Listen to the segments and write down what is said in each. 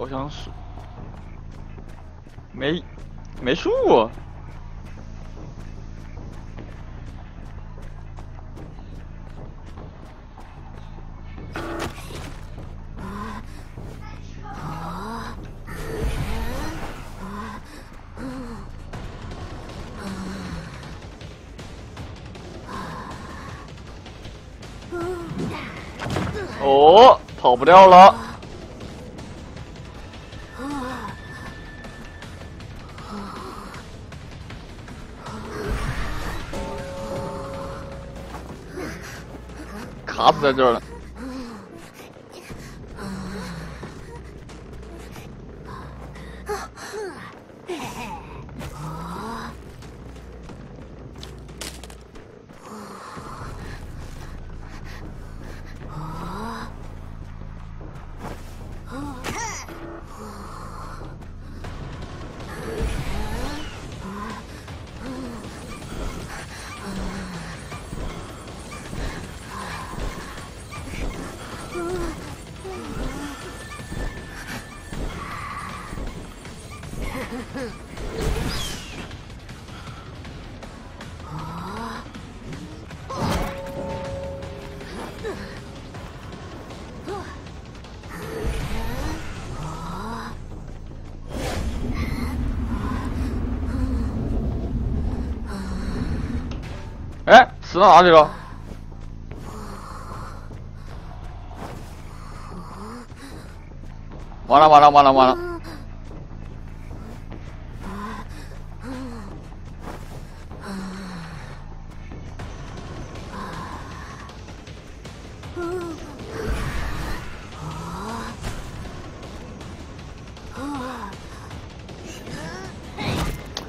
调香师，没没树。哦，跑不掉了。在这儿了。到哪里了？完了完了完了完了！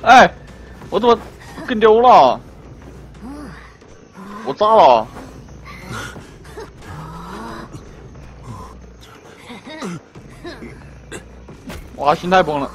哎，我怎么跟丢了？炸了！哇，心态崩了！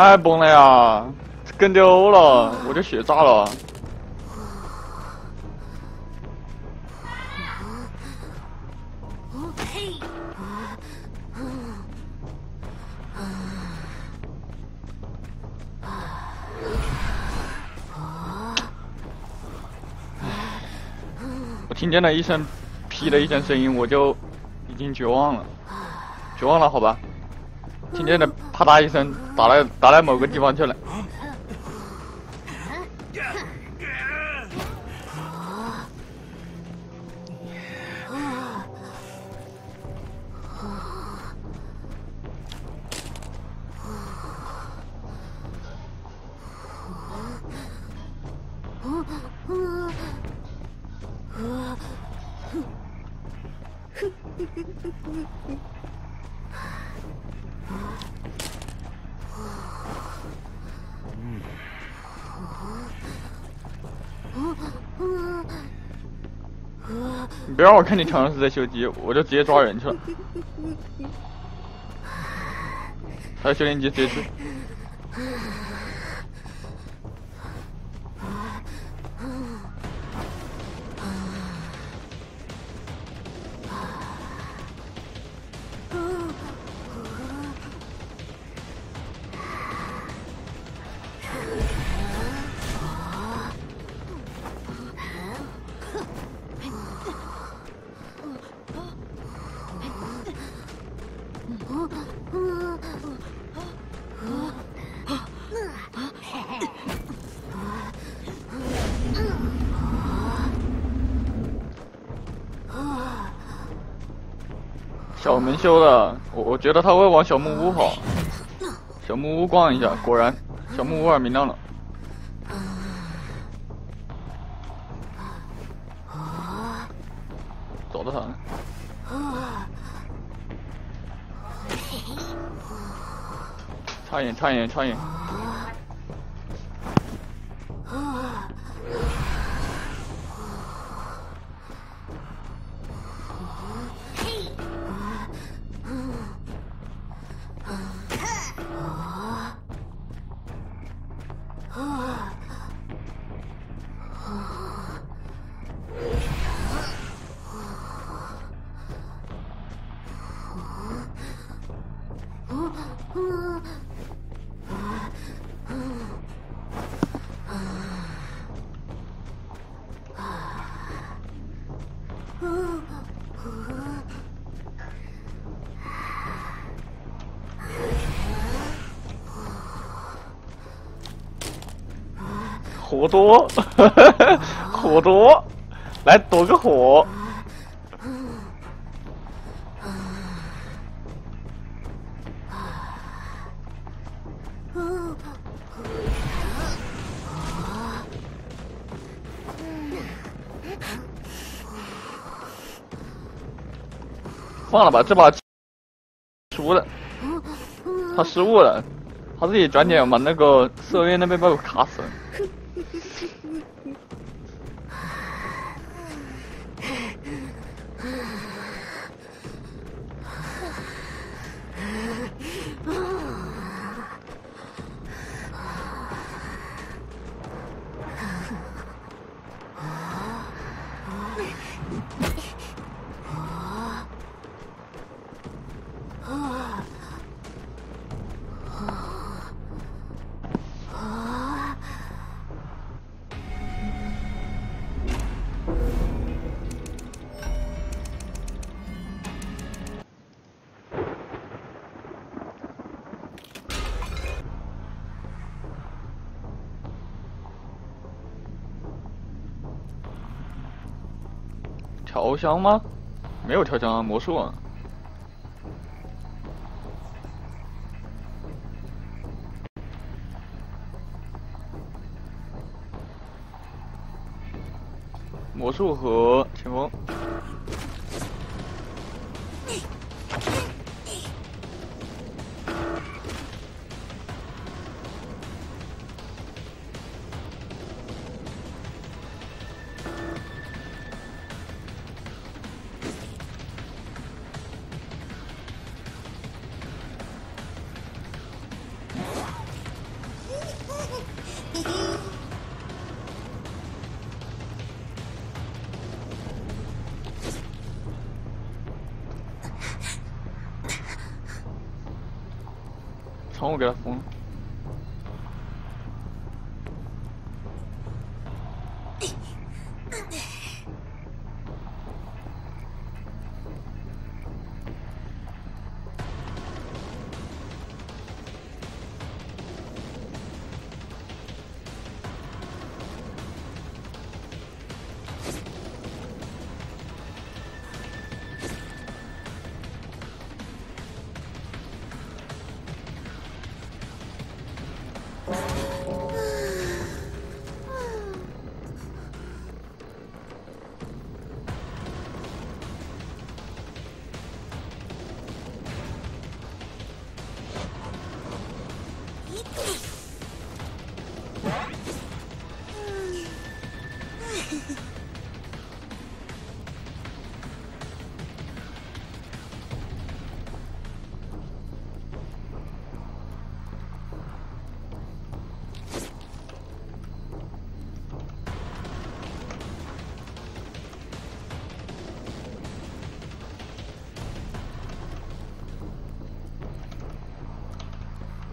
太崩了呀，跟丢了，我就血炸了。我听见了一声“劈”的一声声音，我就已经绝望了，绝望了，好吧。听见了啪嗒一声，打到打到某个地方去了。让我看你墙上是在修机，我就直接抓人去了。还有修炼机直接去。修的，我我觉得他会往小木屋跑。小木屋逛一下，果然，小木屋耳明亮了。找到他了。插眼，插眼，插眼。多，火多，来躲个火。放了吧，这把输了，他失误了，他自己转点把那个射院那边把我卡死了。调香吗？没有调香，魔术啊！魔术和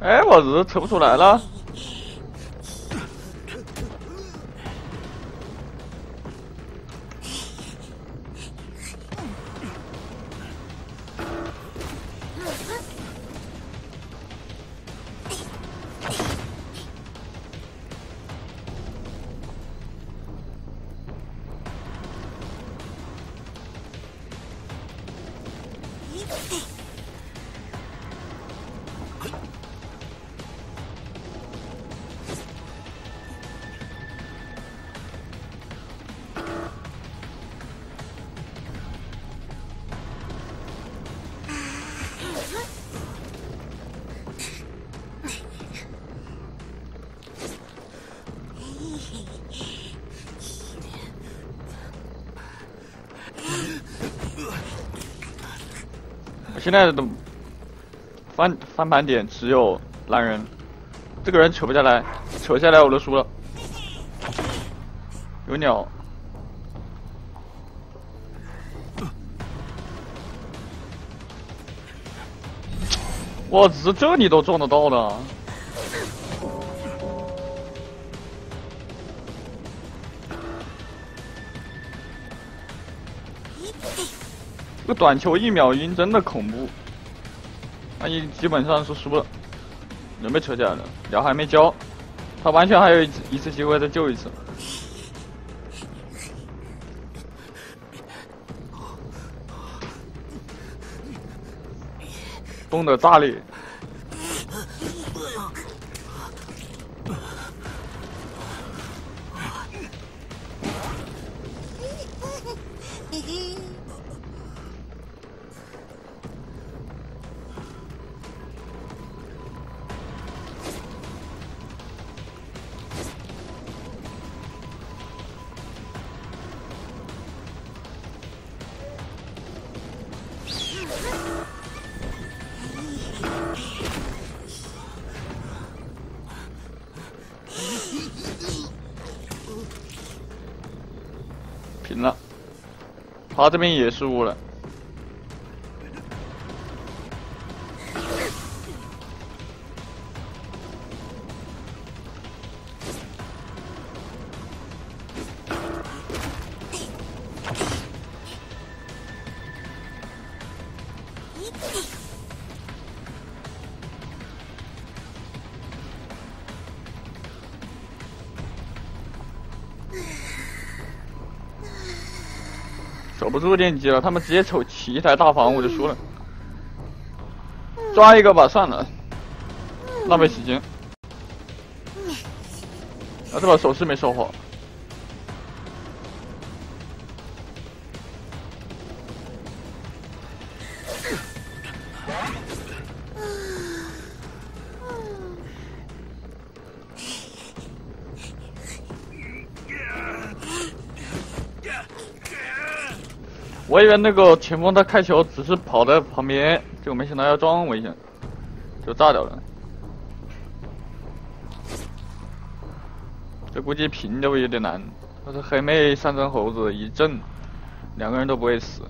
哎，我日，抽不出来了。现在的翻翻盘点只有狼人，这个人扯不下来，扯下来我都输了。有鸟，哇，这这你都撞得到的。这个短球一秒晕真的恐怖，那你基本上是输了，人被扯起来了，鸟还没交，他完全还有一次一次机会再救一次。动的炸裂。他这边也失误了。入电机了，他们直接瞅起一台大房，我就输了。抓一个吧，算了，浪费时间。啊，这把手势没收好。我以为那个前锋他开球只是跑在旁边，结果没想到要撞我一下，就炸掉了。这估计平的有点难，他是黑妹三只猴子一震，两个人都不会死。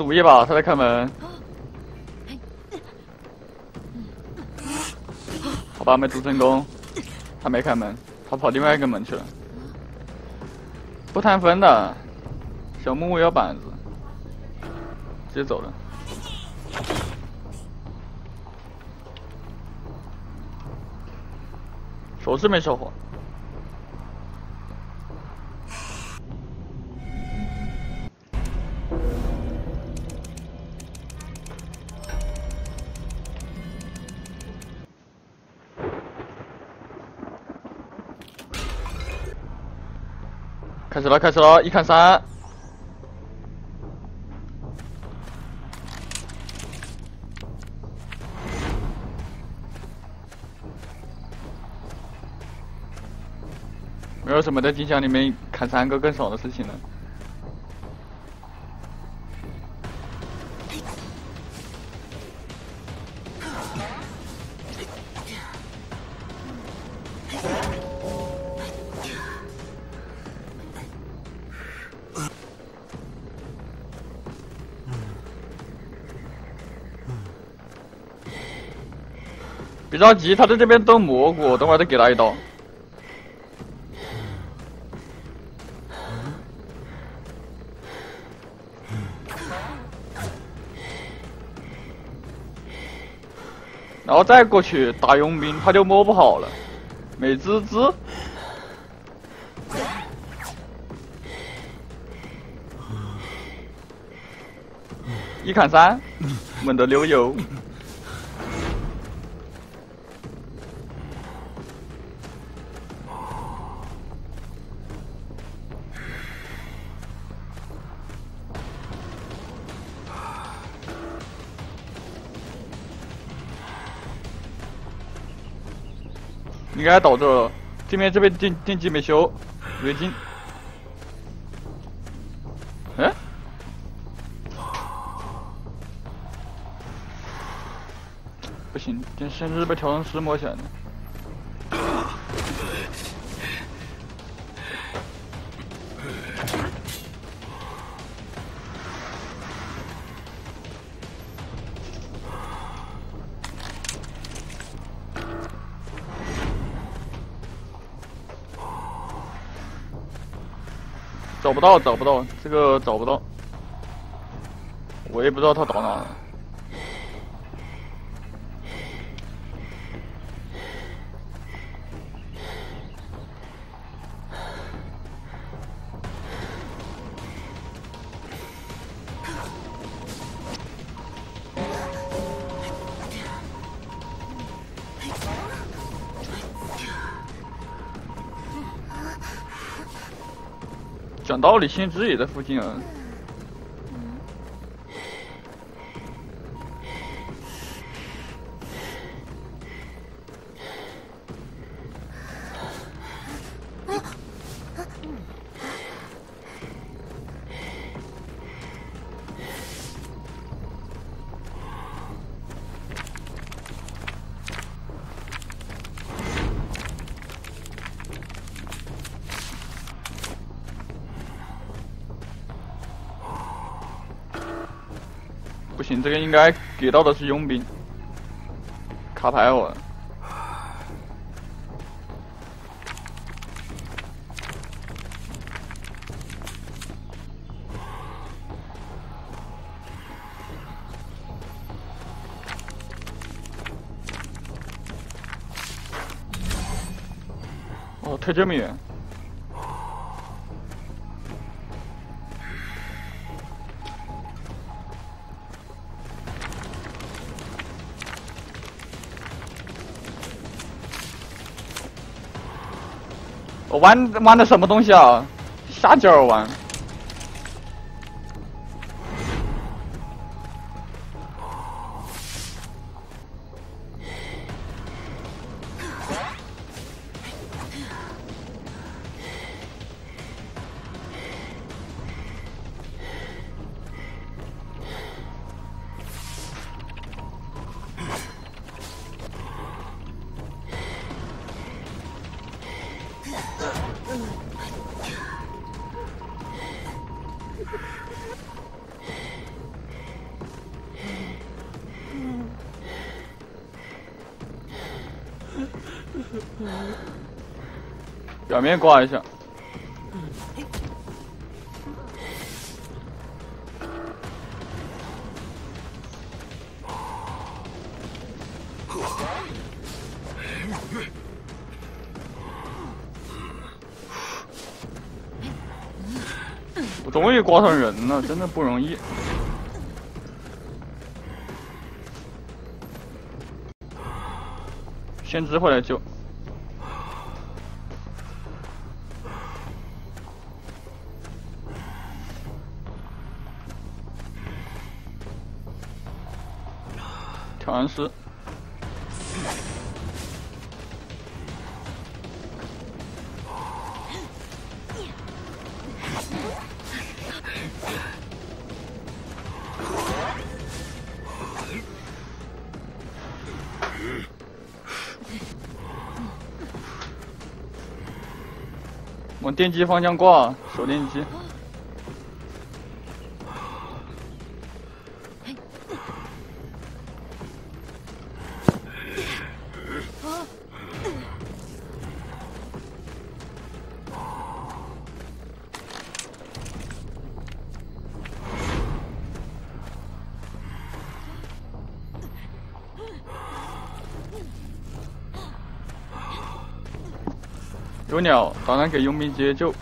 赌一把，他在开门。好吧，没赌成功，他没开门，他跑另外一个门去了。不摊分的，小木木有板子，直接走了。手是没收好。开始了，开始了，一砍三，没有什么在金箱里面砍三个更爽的事情了。着急，他在这边蹲蘑菇，等会儿再给他一刀。然后再过去打佣兵，他就摸不好了，美滋滋。一砍三，闷得溜油。应该倒这了，对面这边电电机没修，围巾。哎，不行，电先是被调成石磨起来不到，找不到，这个找不到，我也不知道他打哪了。道理，先知也在附近啊。行，这个应该给到的是佣兵，卡牌我。哦，退这么远。玩玩的什么东西啊？瞎劲儿玩。面挂一下。我终于挂上人了，真的不容易。先知回来救。调完师。往电机方向挂，手电机。鸟，当然给佣兵解救。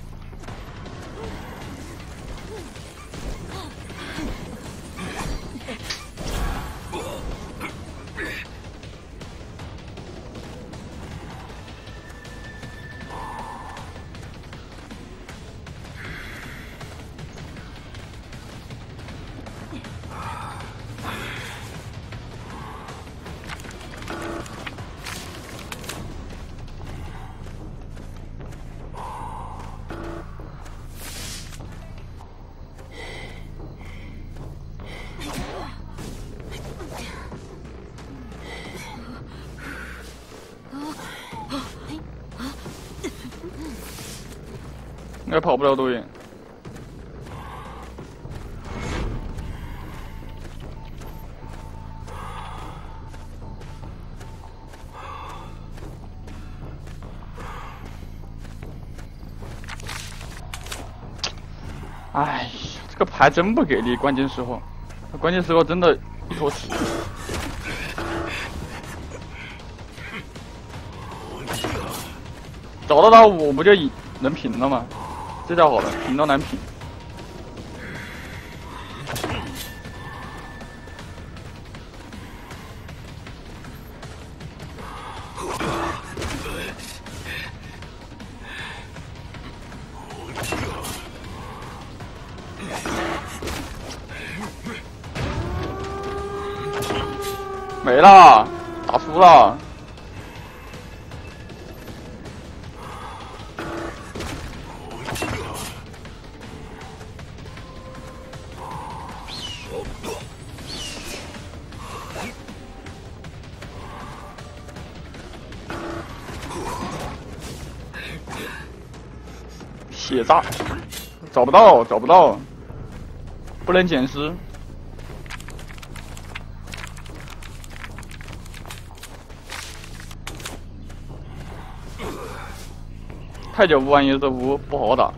应该跑不了多远。哎呀，这个牌真不给力，关键时候，关键时候真的一坨屎。找得到我不就能平了吗？这下好了，平都难平。不到，找不到，不能捡尸。太久不玩夜色屋，不好打，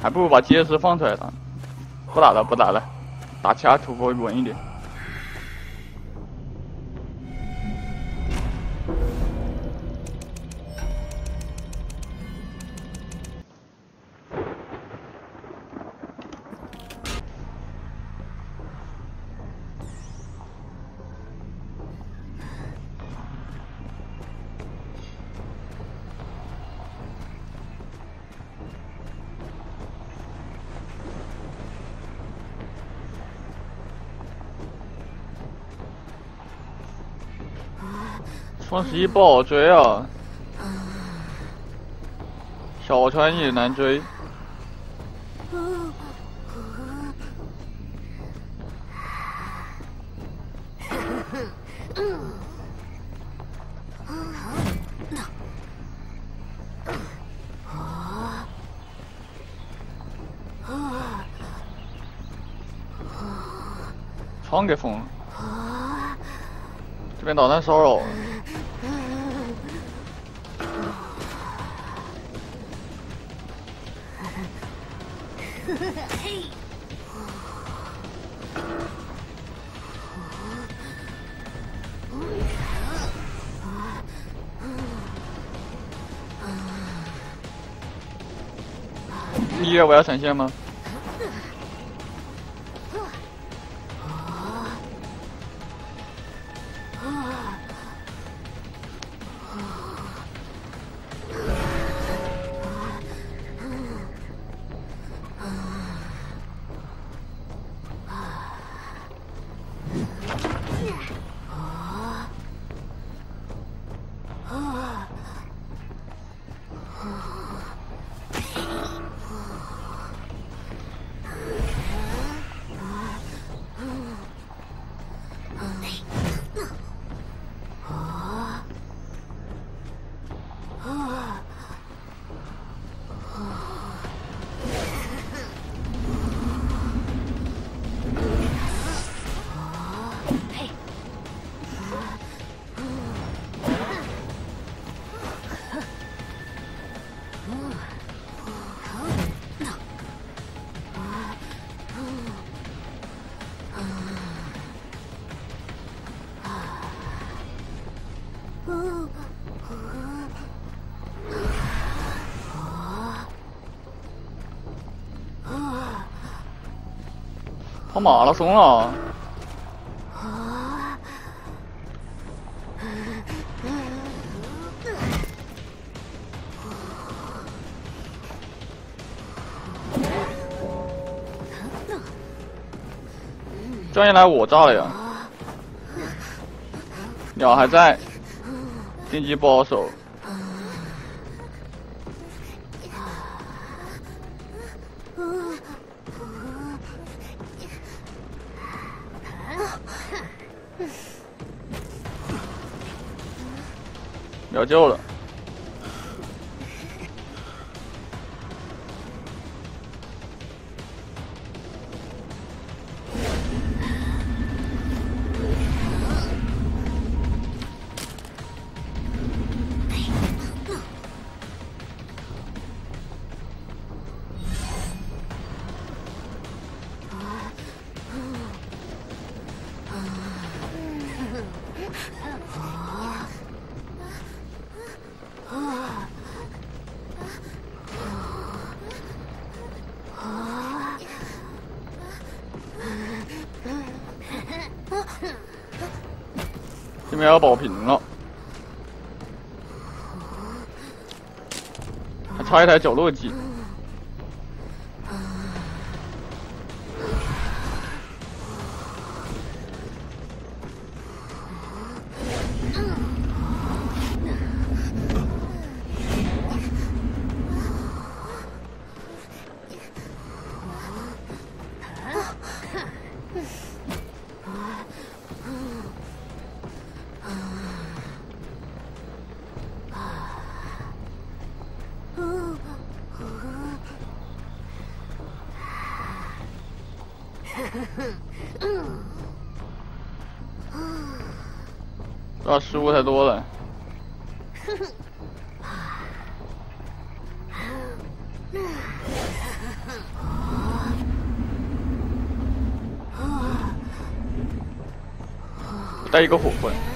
还不如把结石放出来打。不打了，不打了，打其他图会稳一点。双十一不好追啊，小船也难追。窗给封了，这边导弹骚扰。还要闪现吗？马拉松了。专业来我炸了呀！鸟还在，电机不好守。救了。一台绞肉机。失误太多了。带一个火棍。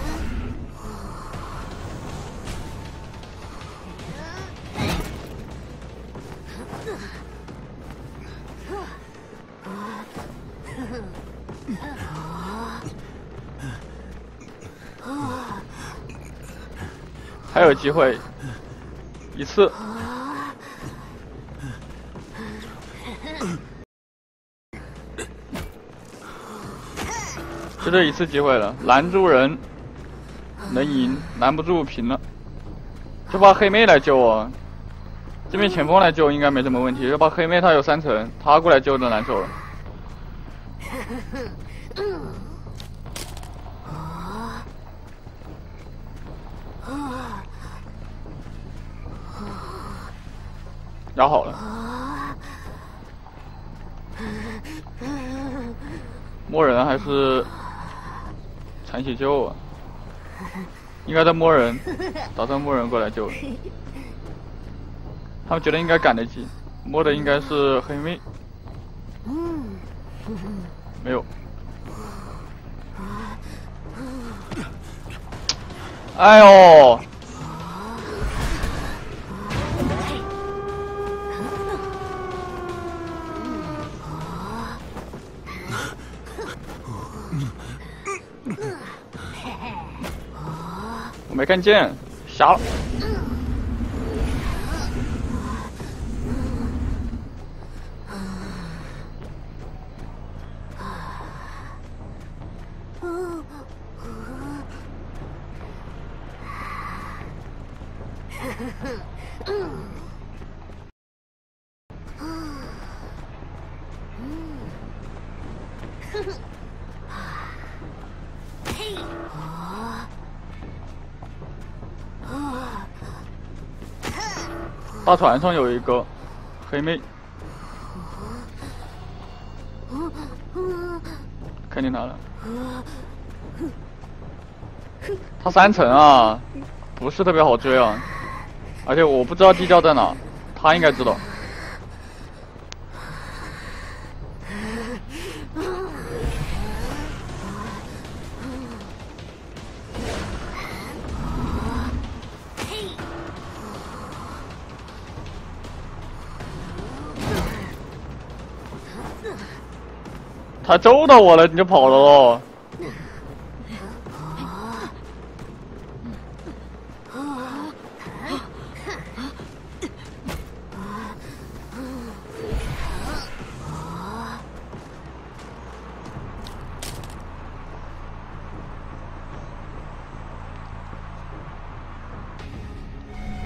还有机会，一次，就这一次机会了，拦住人，能赢，拦不住平了，就把黑妹来救我！这边前锋来救应该没什么问题，就把黑妹她有三层，她过来救就难受了。咬好了，摸人还是残血救啊？应该在摸人，打算摸人过来救。他们觉得应该赶得及，摸的应该是黑妹。没有。哎呦！看见，瞎了。大船上有一个黑妹，看见他了。他三层啊，不是特别好追啊，而且我不知道地窖在哪，他应该知道。他揍到我了，你就跑了哦。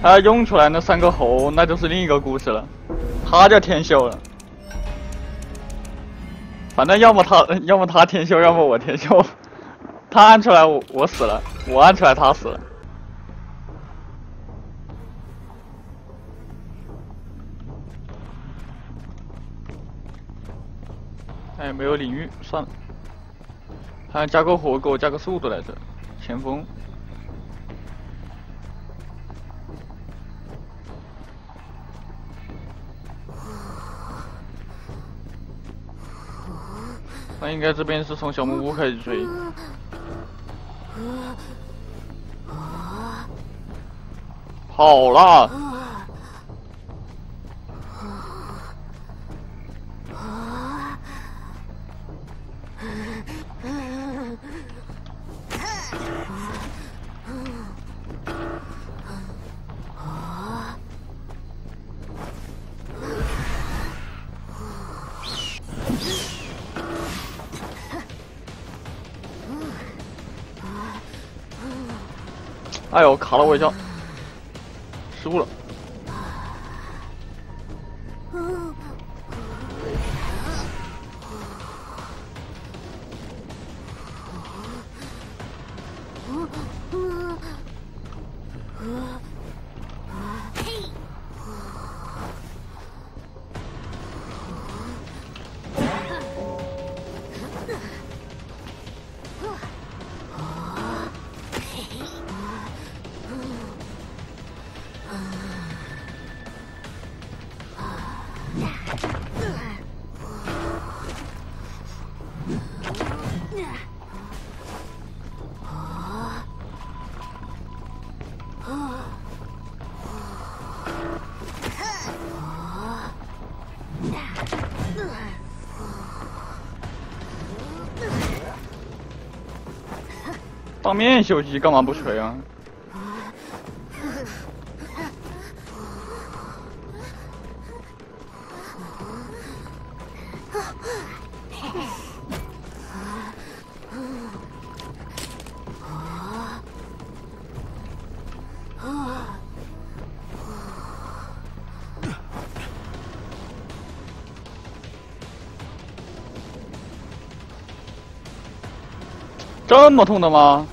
他涌出来那三个猴，那就是另一个故事了。他叫天秀了。反正要么他，要么他天秀，要么我天秀。他按出来我我死了，我按出来他死了。哎，没有领域，算了。还加个火，给我加个速度来着，前锋。应该这边是从小木屋开始追。跑了。哎呦，卡了我一下，当面休息，干嘛不锤啊？这么痛的吗？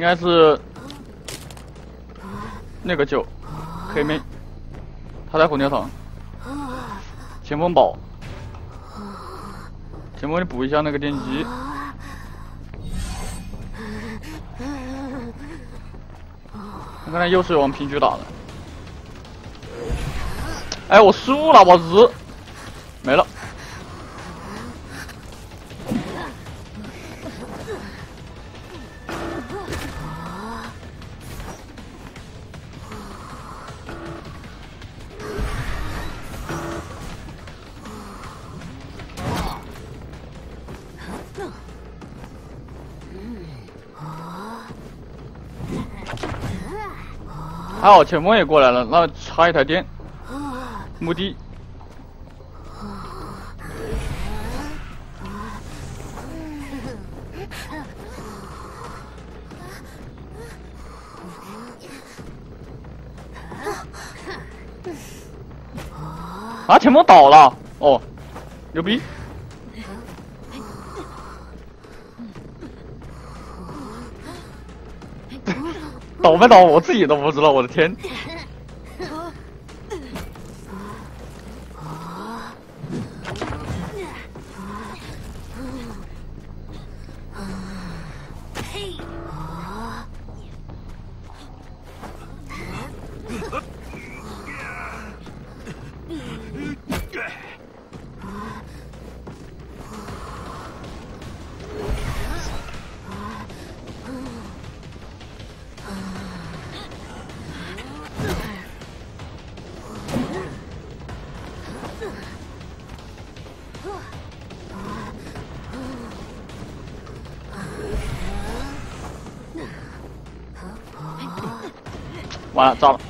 应该是那个九黑妹，他在火鸟场，前锋宝，前锋你补一下那个电击，他刚才又是往平局打的，哎，我失误了，我日，哦前锋也过来了，那插一台电，墓地。啊！前锋倒了，哦，牛逼！倒没倒我自己都不知道，我的天！完了，炸了！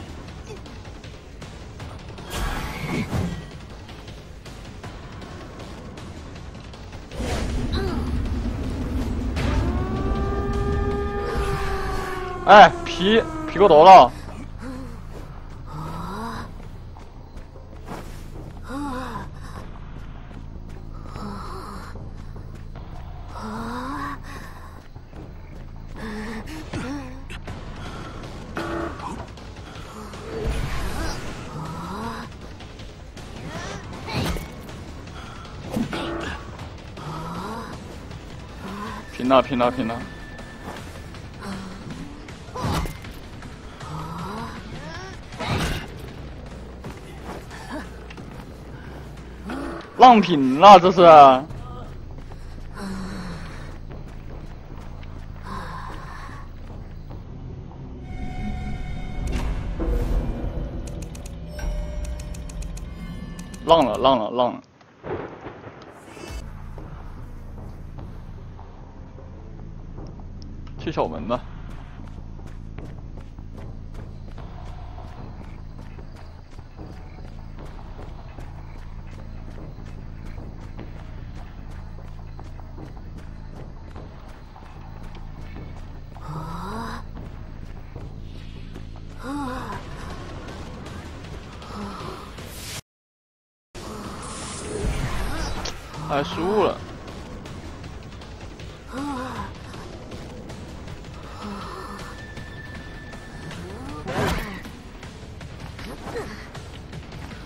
哎，皮皮过多了。了，平了，平了。浪平了，这是。浪了，浪了，浪了。守门吧。还输了。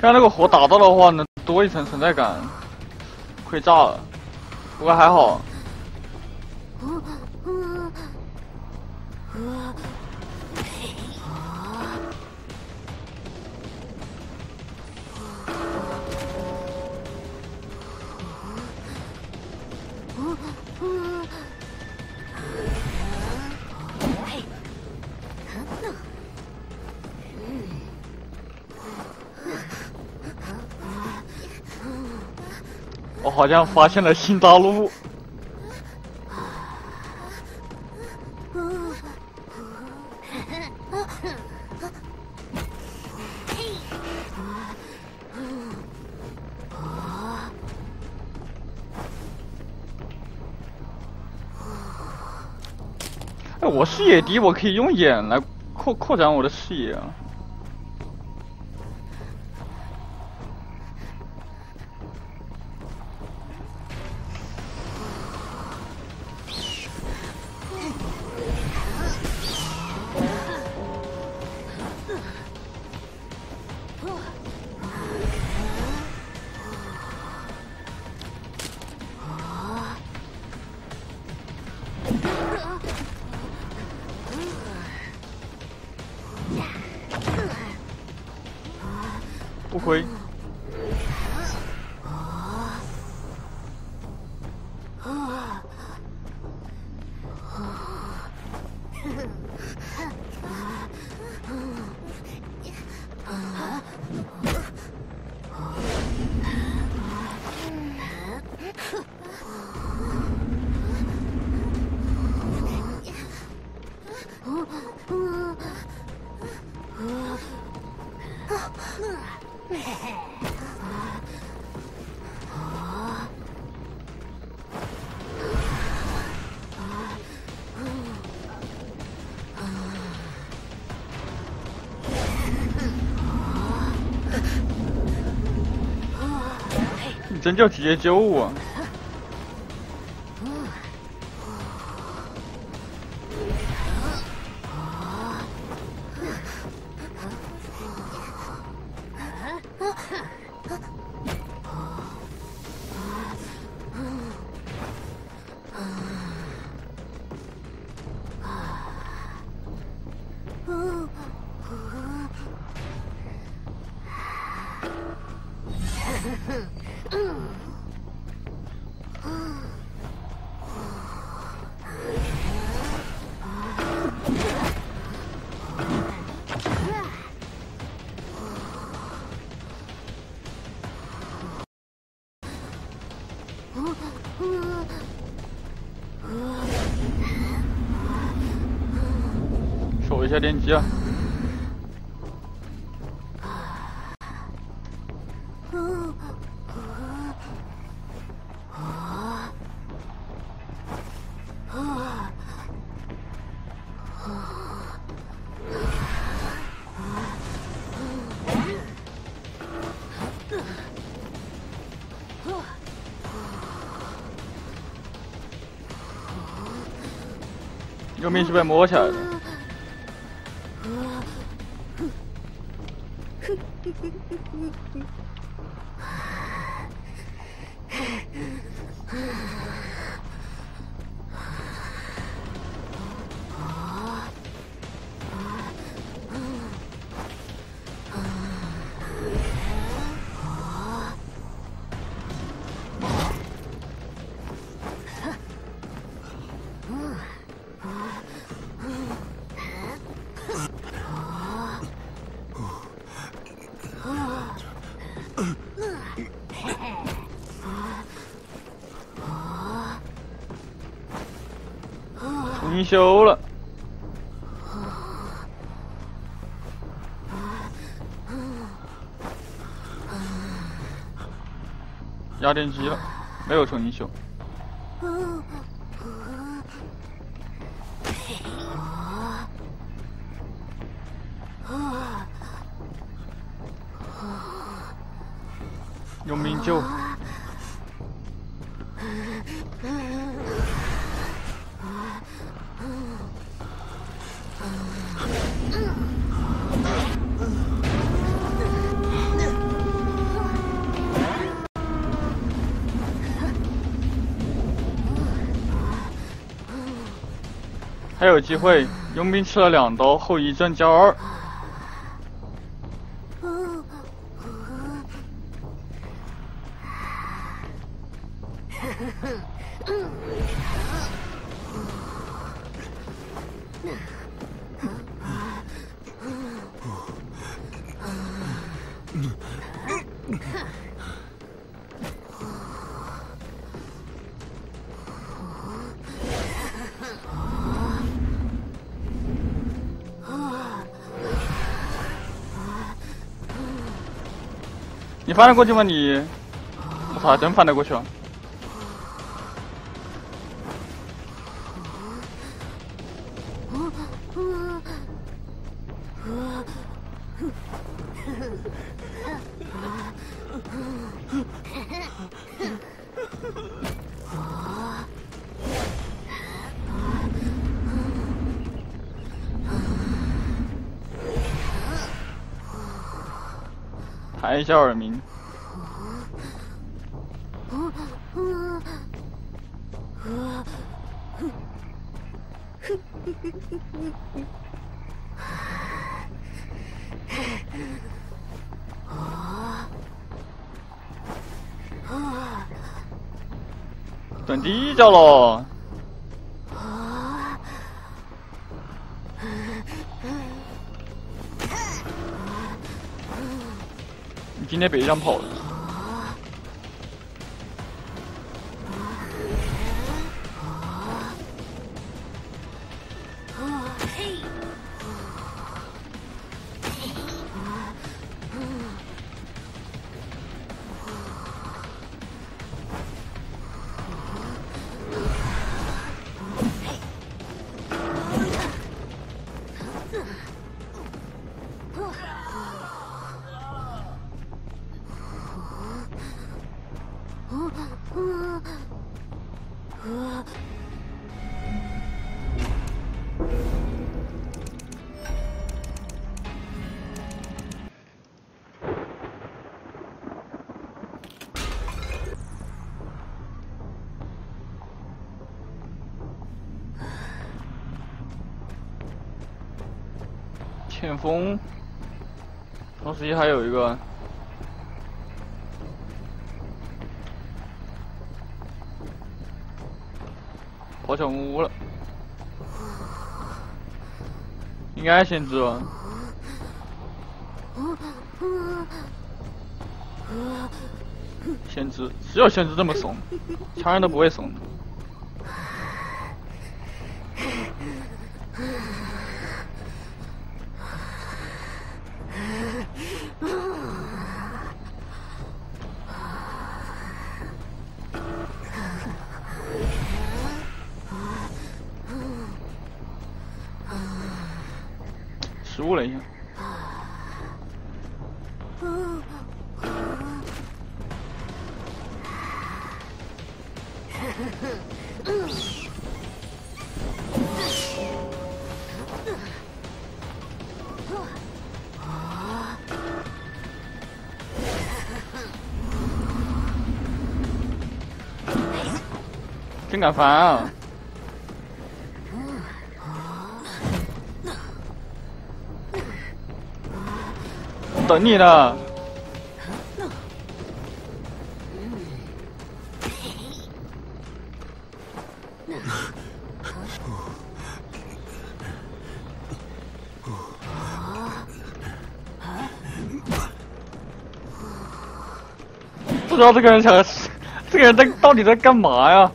刚那个火打到的话，能多一层存在感，亏炸了。不过还好。好像发现了新大陆。哎，我视野低，我可以用眼来扩扩展我的视野啊。真就直接救我！下电机啊！右面是被摸起来的。压电机了，没有成英雄。用命救！还有机会，佣兵吃了两刀，后遗症加二。翻得过去吗？你，我操，真翻得过去啊！一下耳鸣。蹲地脚了。今天别想跑了。风，双十一还有一个，跑小木屋了，应该先知吧，先知，只有先知这么怂，其他人都不会怂。失误了一下。真敢烦啊！等你呢。不知道这个人想，这个人在到底在干嘛呀？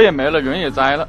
也没了，人也栽了。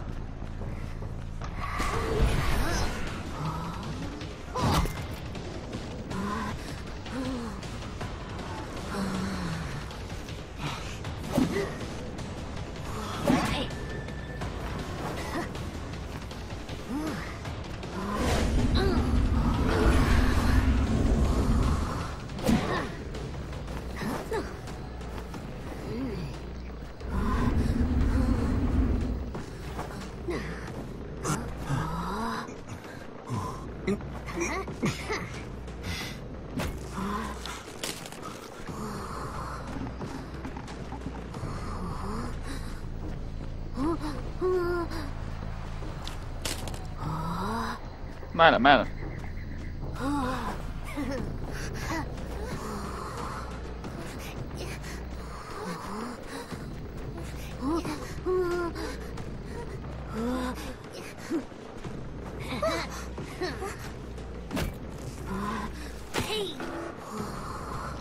卖了卖了。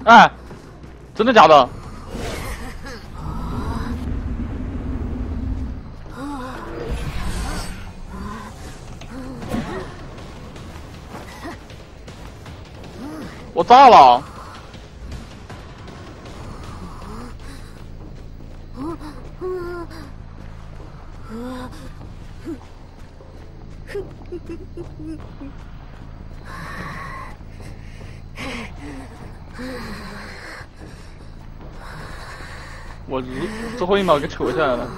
哎，真的假的？炸了！我最后一秒给扯下来了。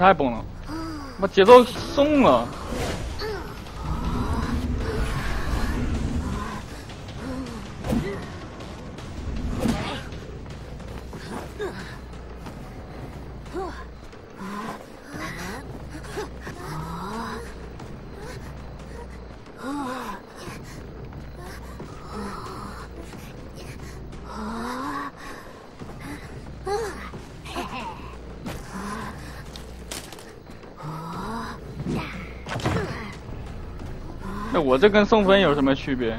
太崩了，把节奏送了。我这跟送分有什么区别？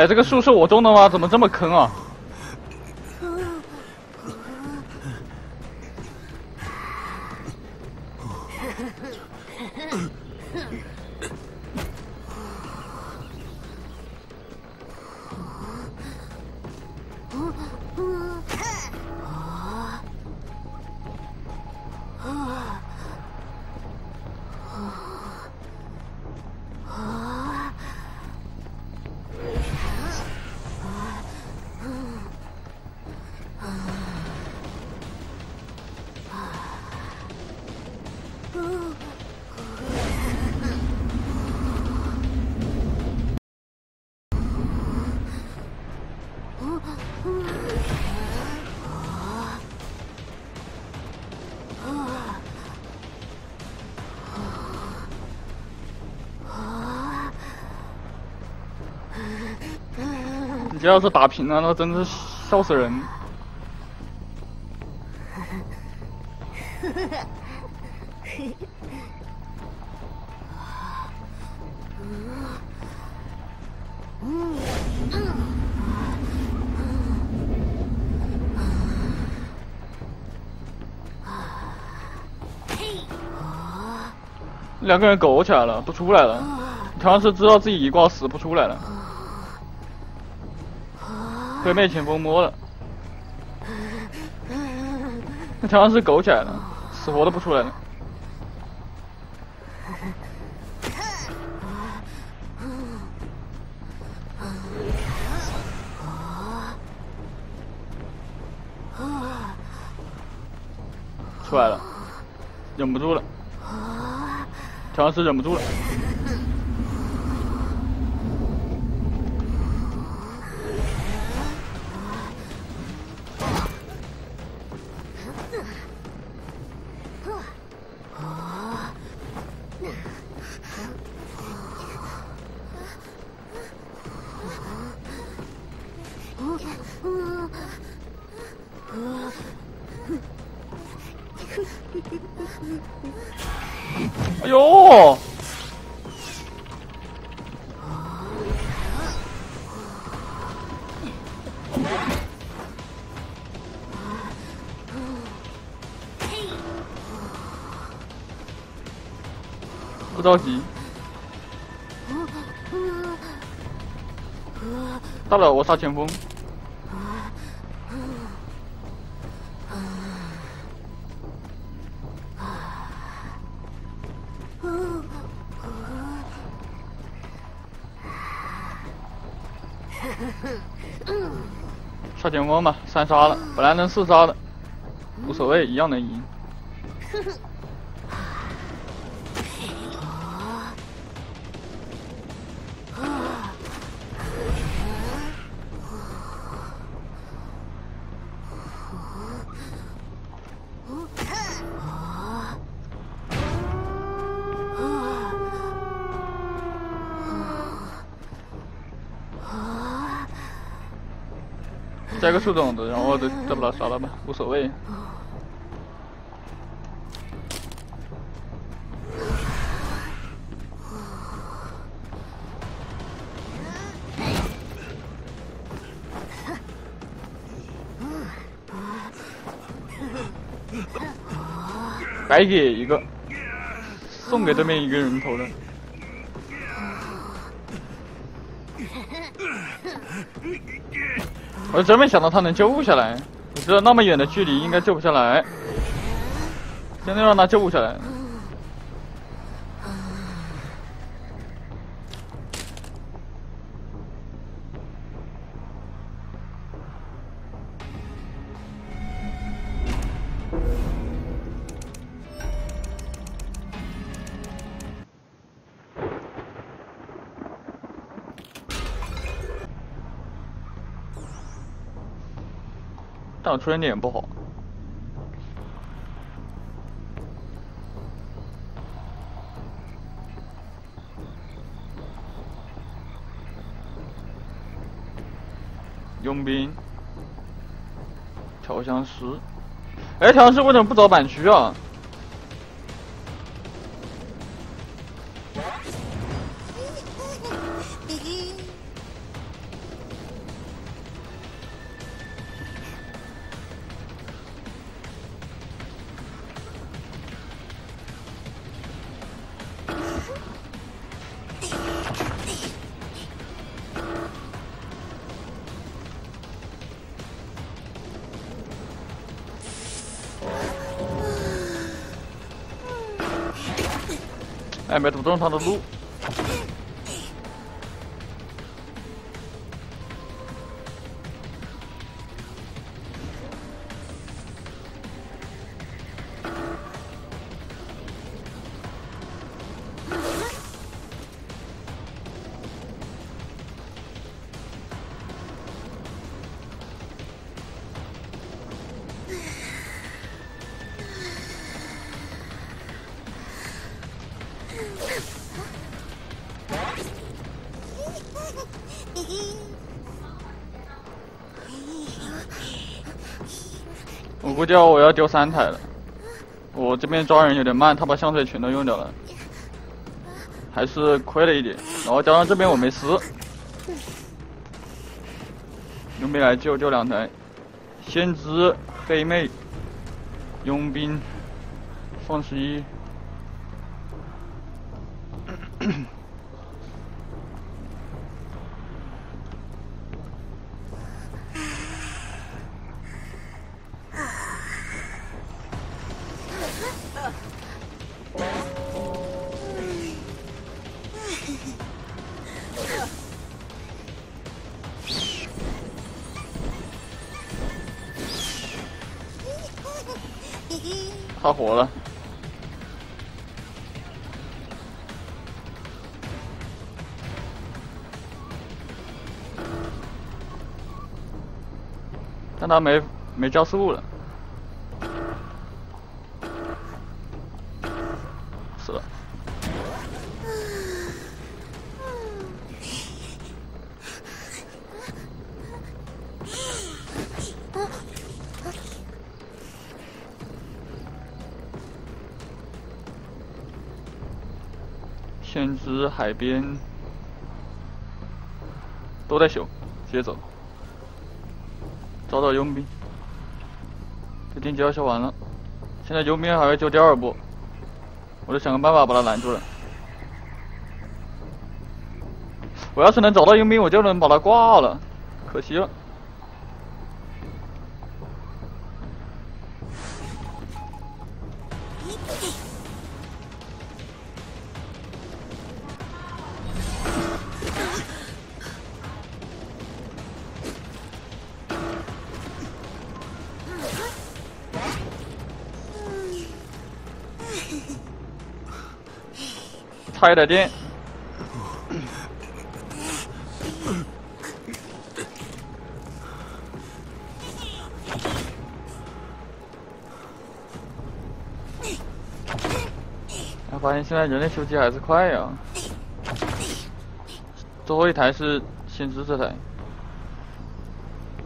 哎，这个树是我种的吗？怎么这么坑啊？这要是打平了，那真是笑死人。两个人苟起来了，不出来了。好像是知道自己一挂死不出来了，被妹前锋摸了。那好像是苟起来了，死活都不出来了。出来了，忍不住了，好像是忍不住了。不着急，到了，我杀前锋。杀前锋吧，三杀了，本来能四杀的，无所谓，一样能赢。树种子，然后就得不了杀了吧，无所谓。白给一个，送给对面一个人头的。我真没想到他能救下来，我觉得那么远的距离应该救不下来，现在让他救下来。出现点不好，佣兵，调香师，哎，调香师为什么不找板区啊？哎，没堵中他的掉。我要丢三台了，我这边抓人有点慢，他把香水全都用掉了，还是亏了一点。然后加上这边我没撕，佣兵来救救两台，先知黑妹，佣兵，双十一。他没没加速了。先知海边都在修，直接走，找找佣兵，这经就要修完了，现在佣兵还要救第二波，我得想个办法把他拦住了。我要是能找到佣兵，我就能把他挂了，可惜了。差一点电，我发现现在人类修机还是快呀。最后一台是先知这台，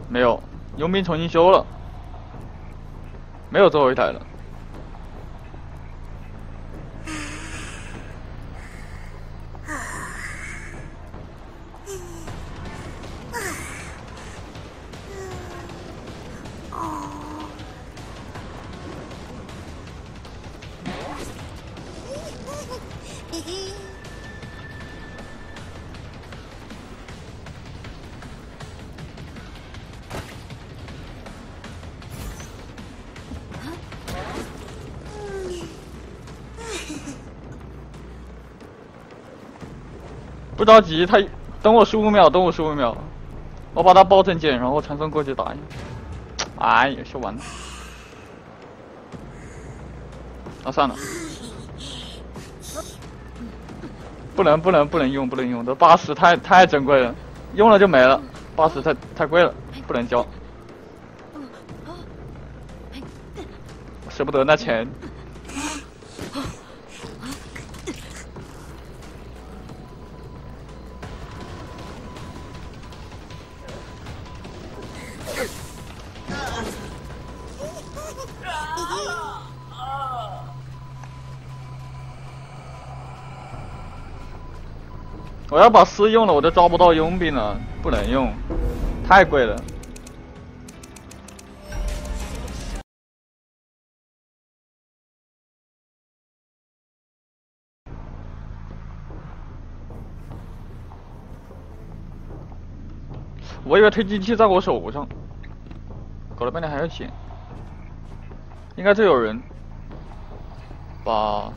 没有，佣兵重新修了，没有最后一台了。不着急，他等我十五秒，等我十五秒，我把他包成茧，然后传送过去打你。哎呀，修完了。那算了，不能不能不能用不能用，这八十太太珍贵了，用了就没了，八十太太贵了，不能交，舍不得那钱。我要把丝用了，我都抓不到佣兵了，不能用，太贵了。我以为推进器在我手上，搞了半天还要钱，应该这有人，吧？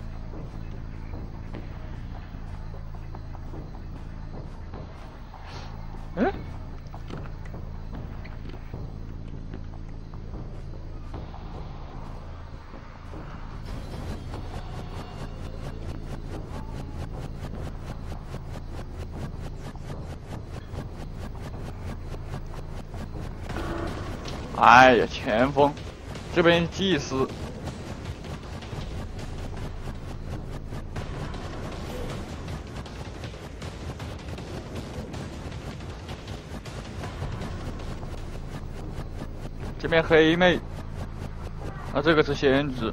哎，哎呀，前锋，这边祭司。这边黑妹，啊，这个是先知。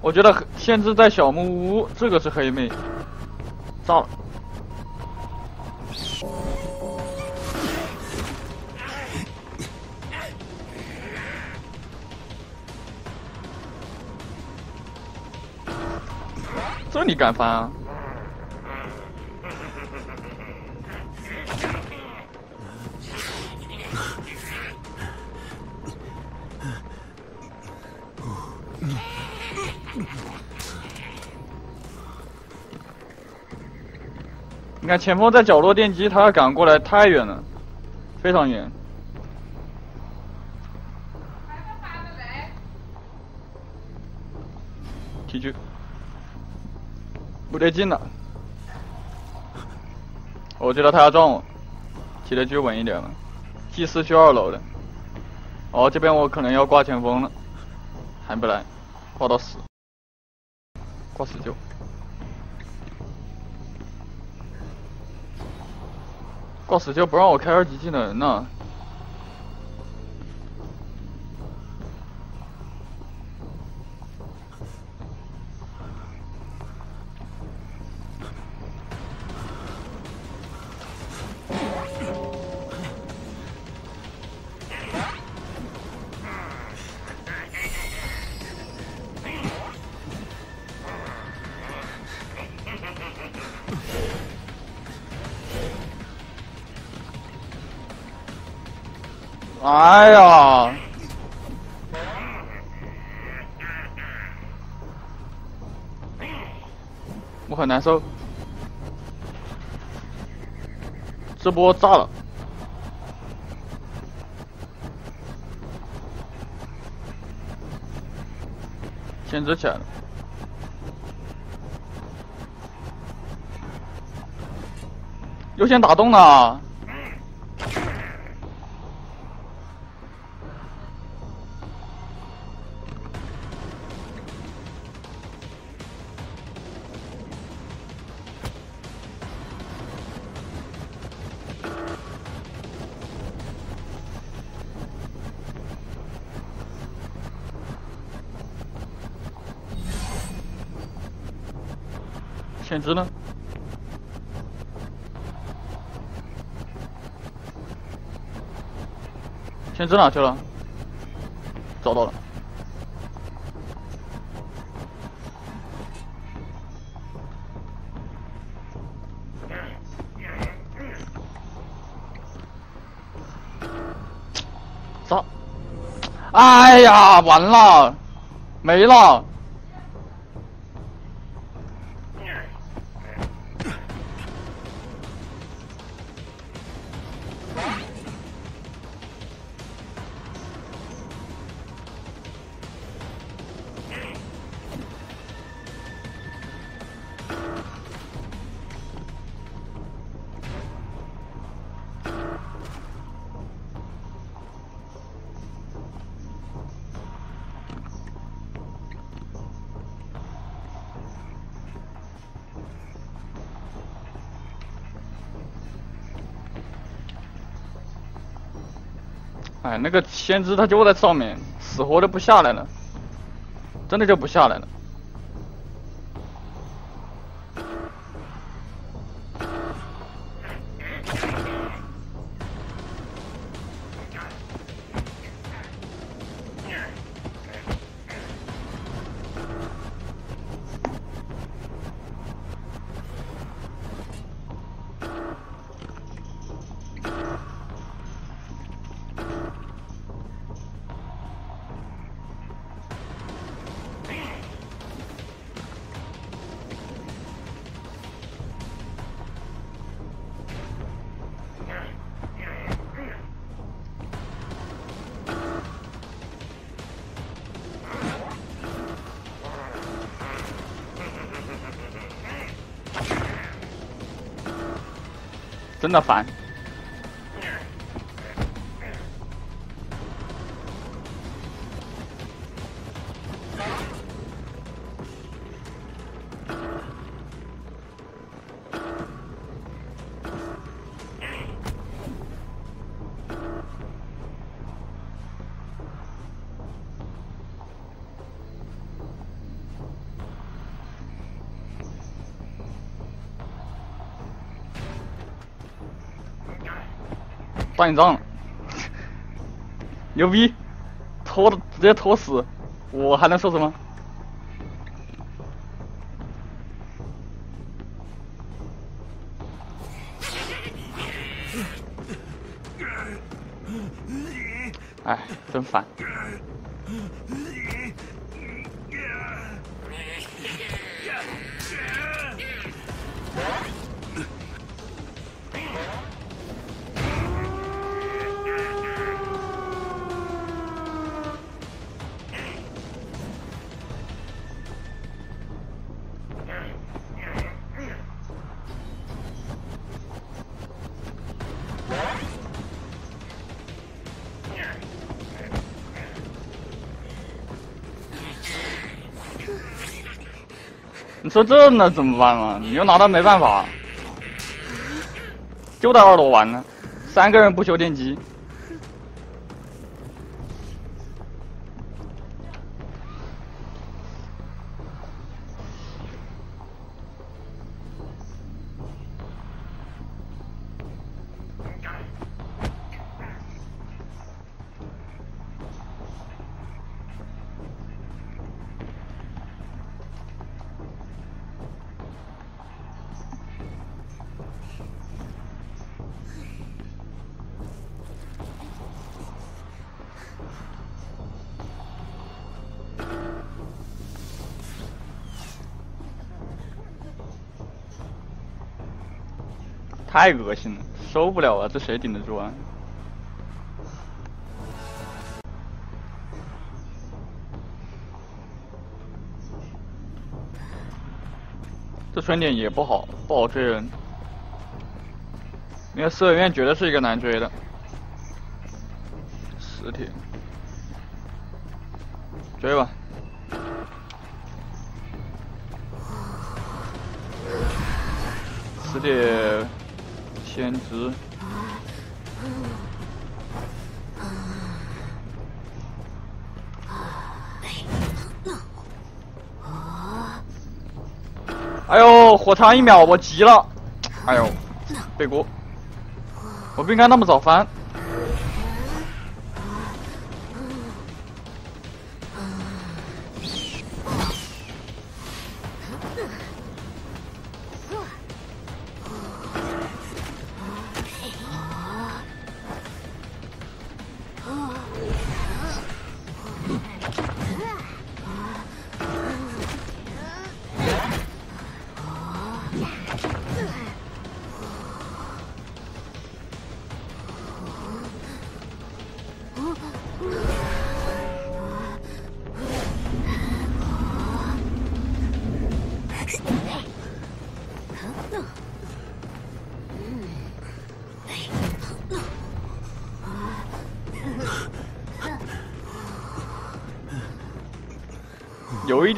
我觉得先知在小木屋，这个是黑妹，炸了。这你敢翻啊？你看前锋在角落电击，他要赶过来太远了，非常远。提狙，不得劲了。我觉得他要撞我，提的狙稳一点了。祭司去二楼了。哦，这边我可能要挂前锋了，还不来，挂到死，挂死就。挂死就不让我开二级技能呢。我很难受，这波炸了，先知起来了，优先打洞了。先知呢？先知哪去了？找到了。走？哎呀，完了，没了。那个先知他就在上面，死活都不下来了，真的就不下来了。真的烦。打赢仗了，牛逼，拖的直接拖死，我还能说什么？哎，真烦。说这那怎么办嘛？你又拿他没办法，就在二楼玩呢，三个人不修电机。太恶心了，受不了啊！这谁顶得住啊？这春点也不好，不好追人。那个四合院绝对是一个难追的。实体，追吧。实体。兼职。哎呦，火长一秒，我急了。哎呦，背锅，我不应该那么早翻。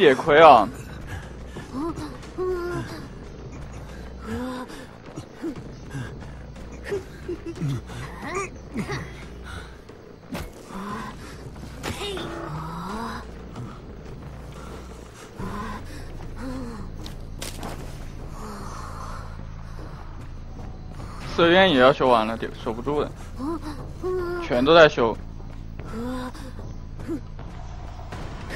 有一点亏啊！这边也要修完了，守不住了，全都在修。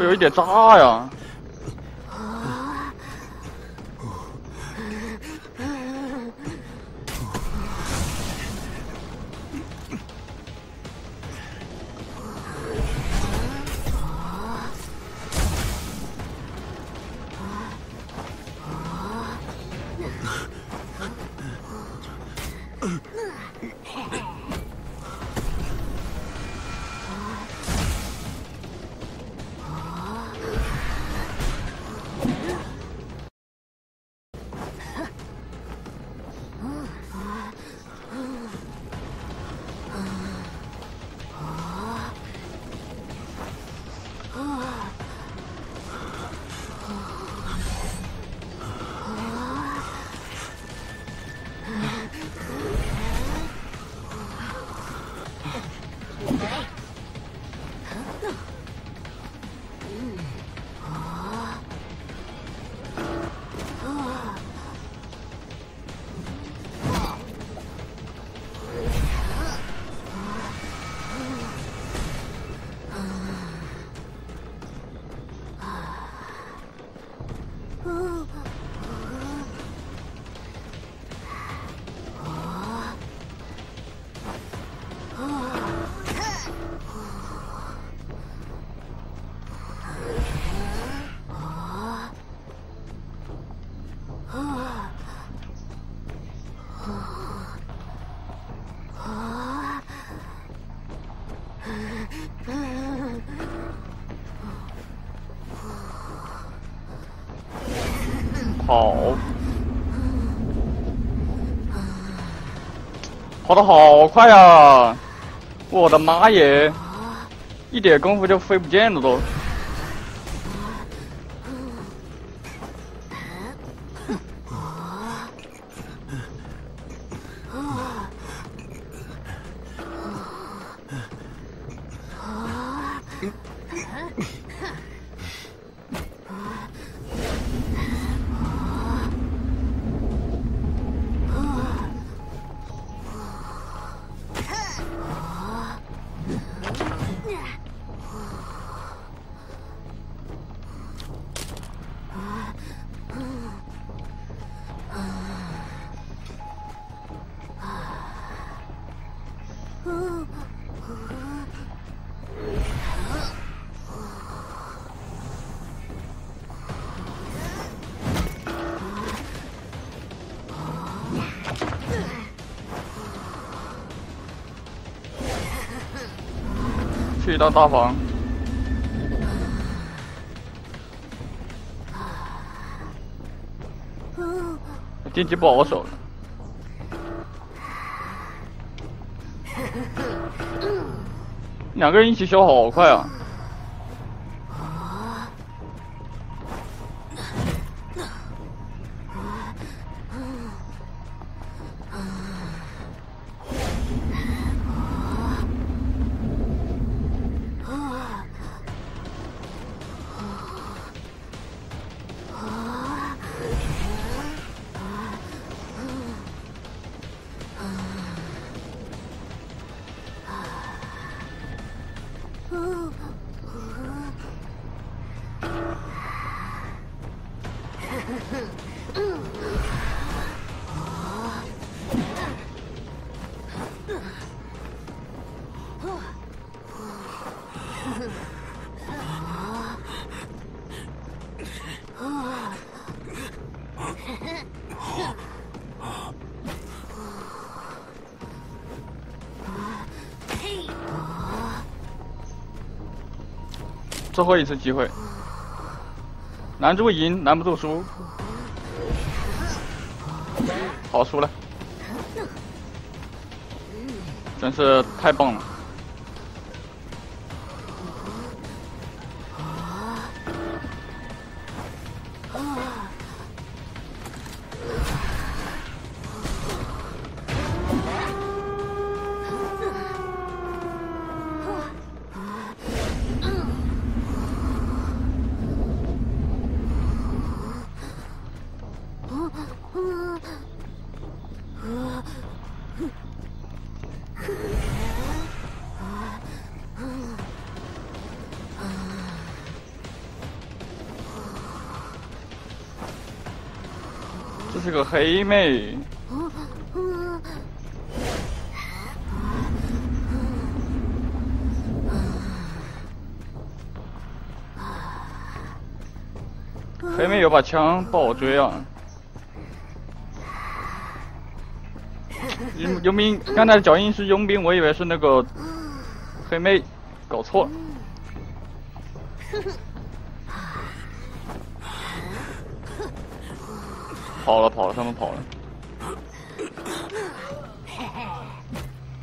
会有一点炸呀！跑得好快呀！我的妈耶，一点功夫就飞不见了都。到大房，电机不好守了。两个人一起消好快啊！最后一次机会，拦住赢，拦不住输。好，输了，真是太棒了。黑妹。黑妹有把枪，不好追啊！佣佣兵，刚才的脚印是佣兵，我以为是那个黑妹，搞错了。跑了跑了，他们跑了。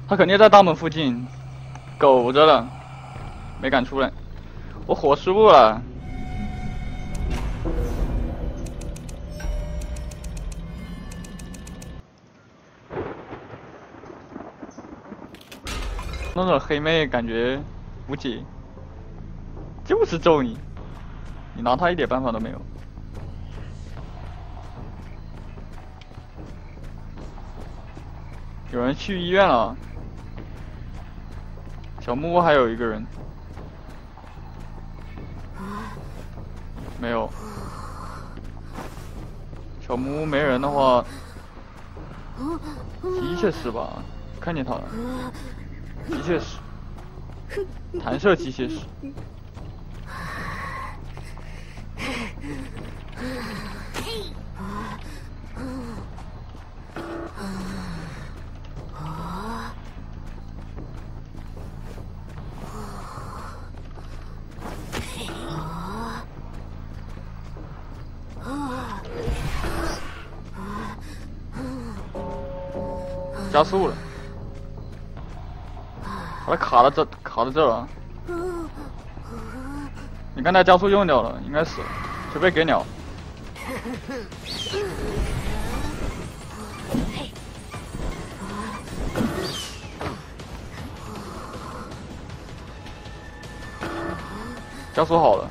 他肯定在大门附近，苟着了，没敢出来。我火失误了。那种黑妹感觉无解，就是揍你，你拿他一点办法都没有。有人去医院了，小木屋还有一个人，没有。小木屋没人的话，机械师吧？看见他了。机械师，弹射机械师。加速了。把它卡到这，卡到这了。你刚才加速用掉了，应该死了，准备给鸟。加速好了。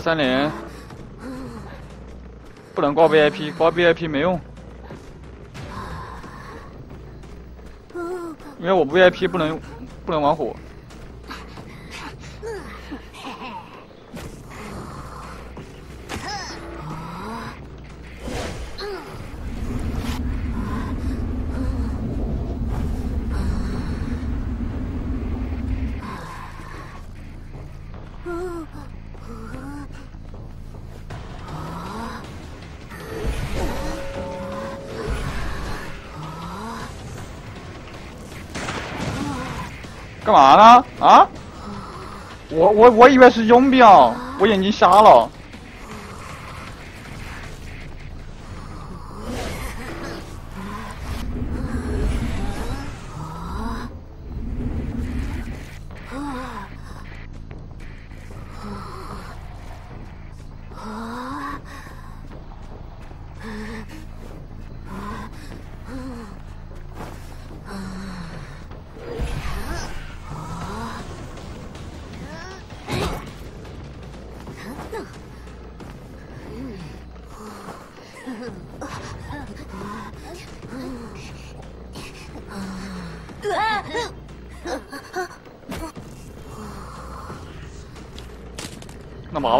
三连，不能挂 VIP，挂 VIP 没用，因为我 VIP 不能不能玩火。干嘛呢？啊！我我我以为是佣兵，我眼睛瞎了。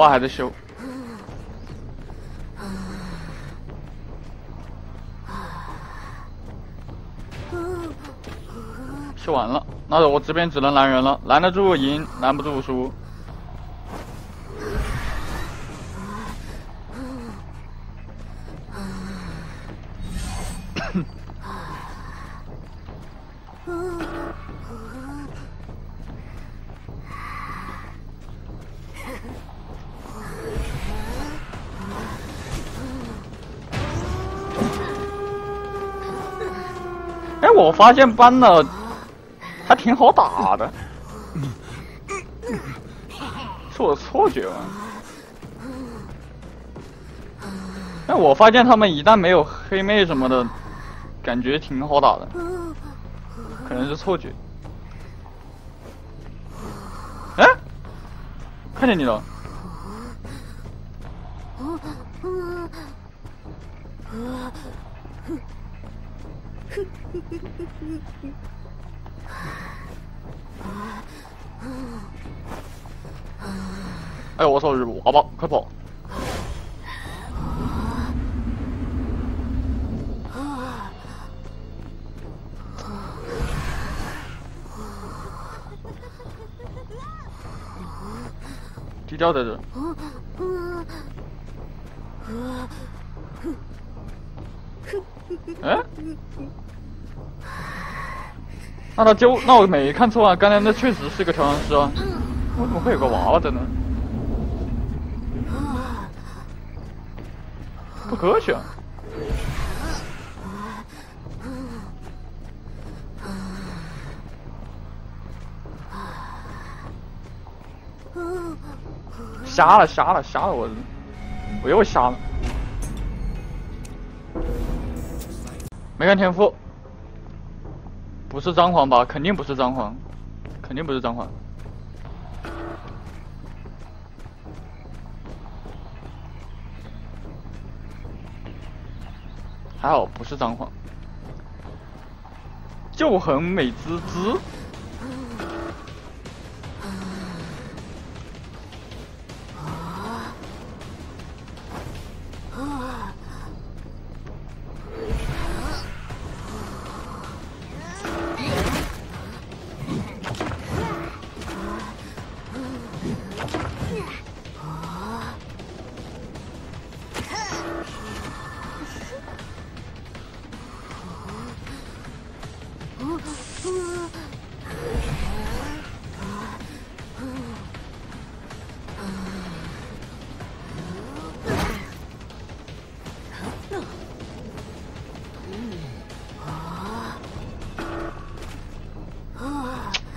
还在修，修完了，那我这边只能拦人了，拦得住赢，拦不住输。发现搬了还挺好打的，是我错觉吗？哎，我发现他们一旦没有黑妹什么的，感觉挺好打的，可能是错觉。哎，看见你了。哎我操！日露，好吧，快跑！低调在这。哎？那他就那我没看错啊，刚才那确实是一个调香师啊，为什么会有个娃娃在那？科学。瞎了瞎了瞎了我，我又瞎了。没看天赋，不是张狂吧？肯定不是张狂，肯定不是张狂。还好不是脏话，就很美滋滋。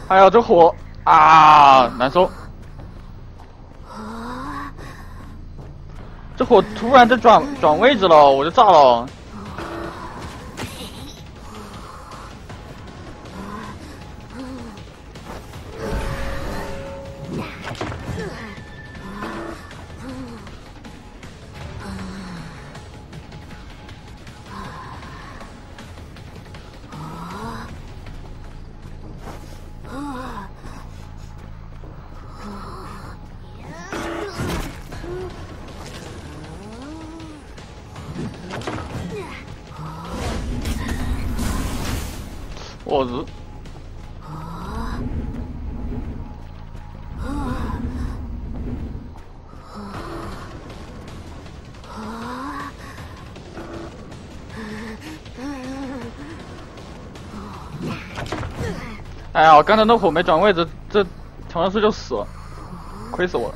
哎呀，这火啊，难受！这火突然就转转位置了，我就炸了。哎呀，我刚才那火没转位置，这调香师就死了，亏死我了。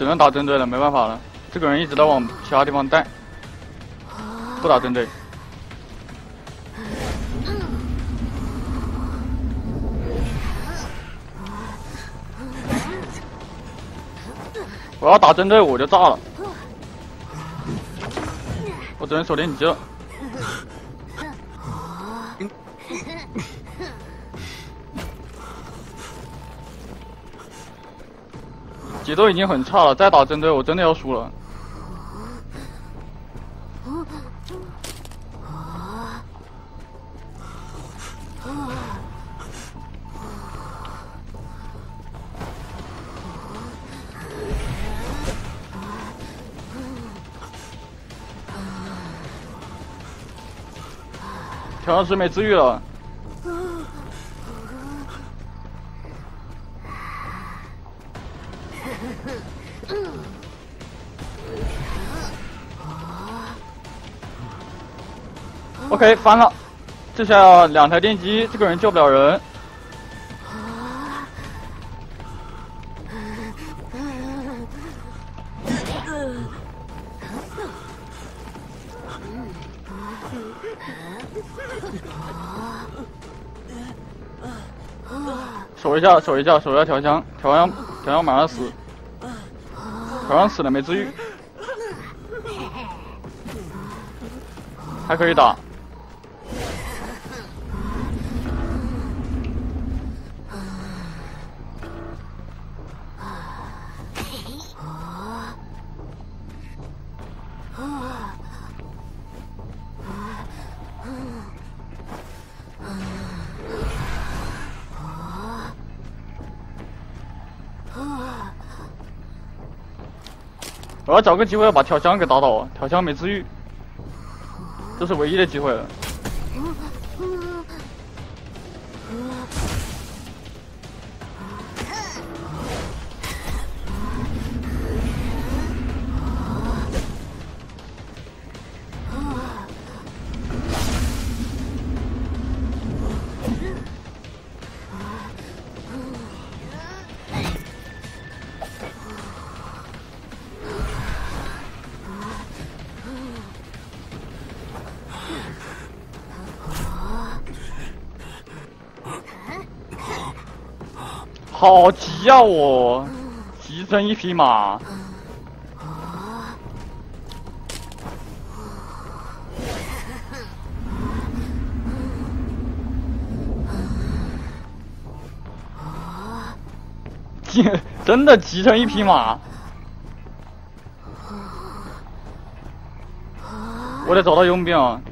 只能打针对了，没办法了。这个人一直在往其他地方带，不打针对。我要打针对，我就炸了。我只能收电机了。节奏已经很差了，再打针对我真的要输了。调香师没治愈了。OK，翻了，这下两台电机，这个人救不了人。守一下，守一下，守一下调香，调香，调香马上死，调香死了没治愈，还可以打。我要找个机会要把调香给打倒，调香没治愈，这是唯一的机会了。好急啊！我急成一匹马。真的急成一匹马。我得找到佣兵。nice，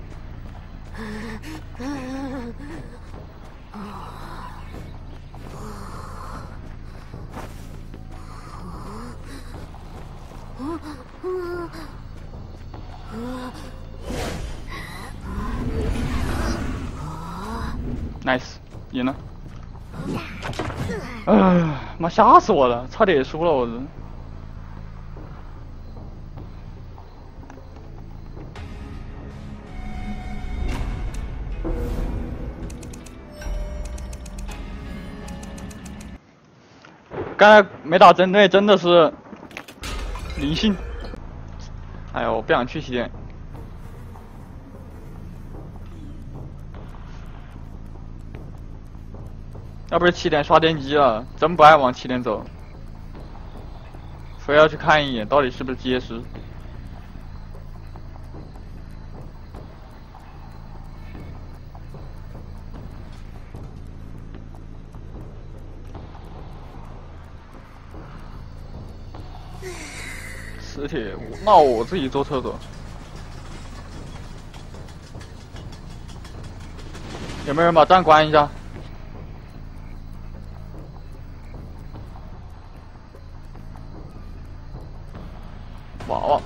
赢了。哎，妈吓死我了，差点输了我这。刚才没打针对，真的是灵性。哎呦，我不想去洗脸。要不是起点刷电机了，真不爱往起点走，非要去看一眼到底是不是结实。磁铁，那我自己坐厕所。有没有人把站关一下？娃娃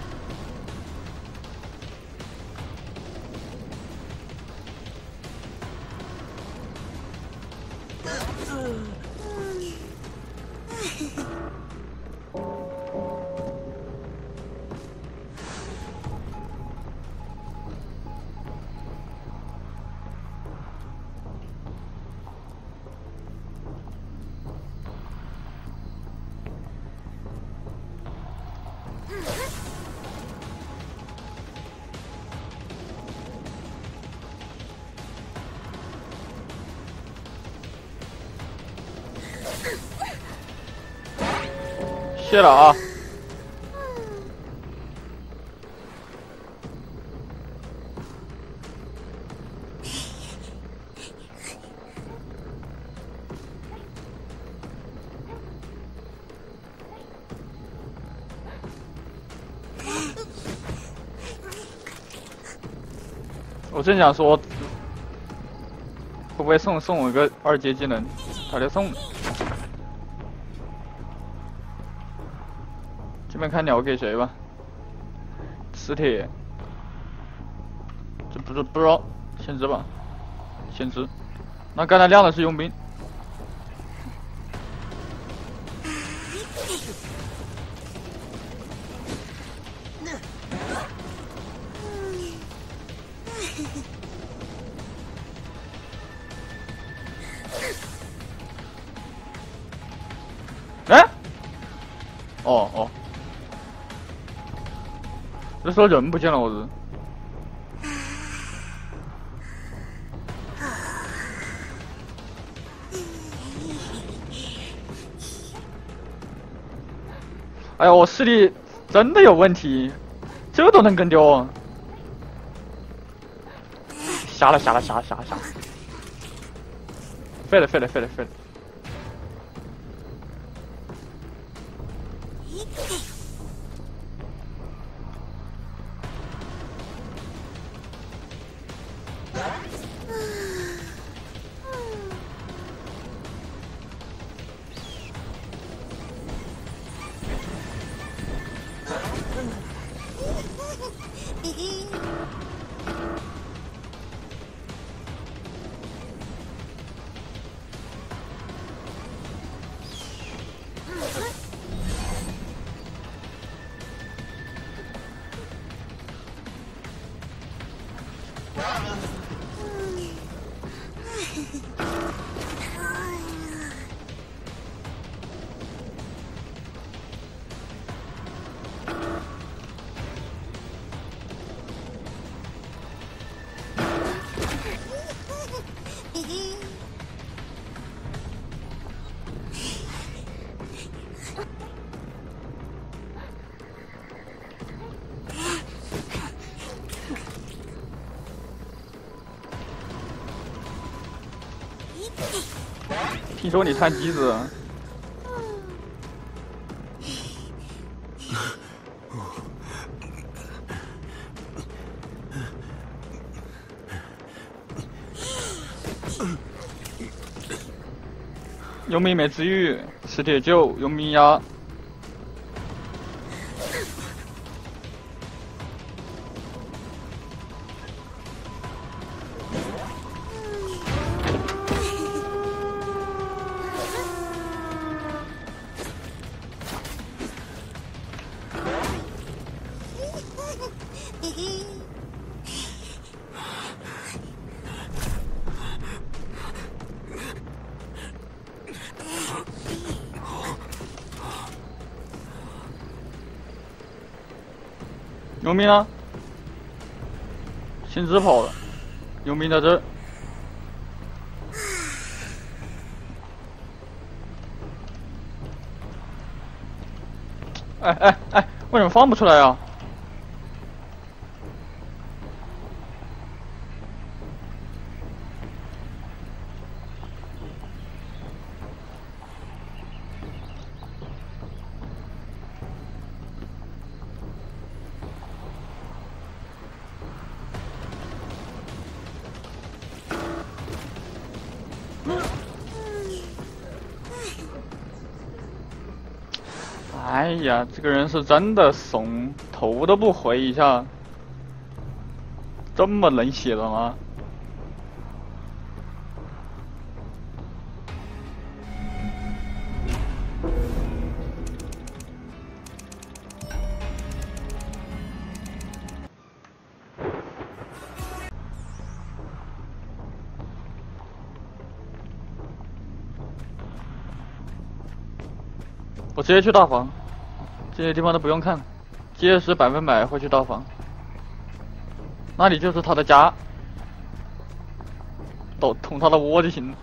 谢了啊。我正想说，会不会送送我一个二阶技能，他就送。边看鸟给谁吧。磁铁，这不是不知道，先知吧，先知。那刚才亮的是佣兵。说人不见了，我是。哎呀，我视力真的有问题，这都能跟丢，瞎了瞎了瞎了瞎了瞎了，废了废了废了废了。说你探机子，佣兵没治愈，磁铁救佣兵压。佣兵呢？先知跑了，佣兵在这。哎哎哎，为什么放不出来啊？这个人是真的怂，头都不回一下，这么冷血的吗？我直接去大房，这些地方都不用看，结实百分百会去大房，那里就是他的家，捅捅他的窝就行了。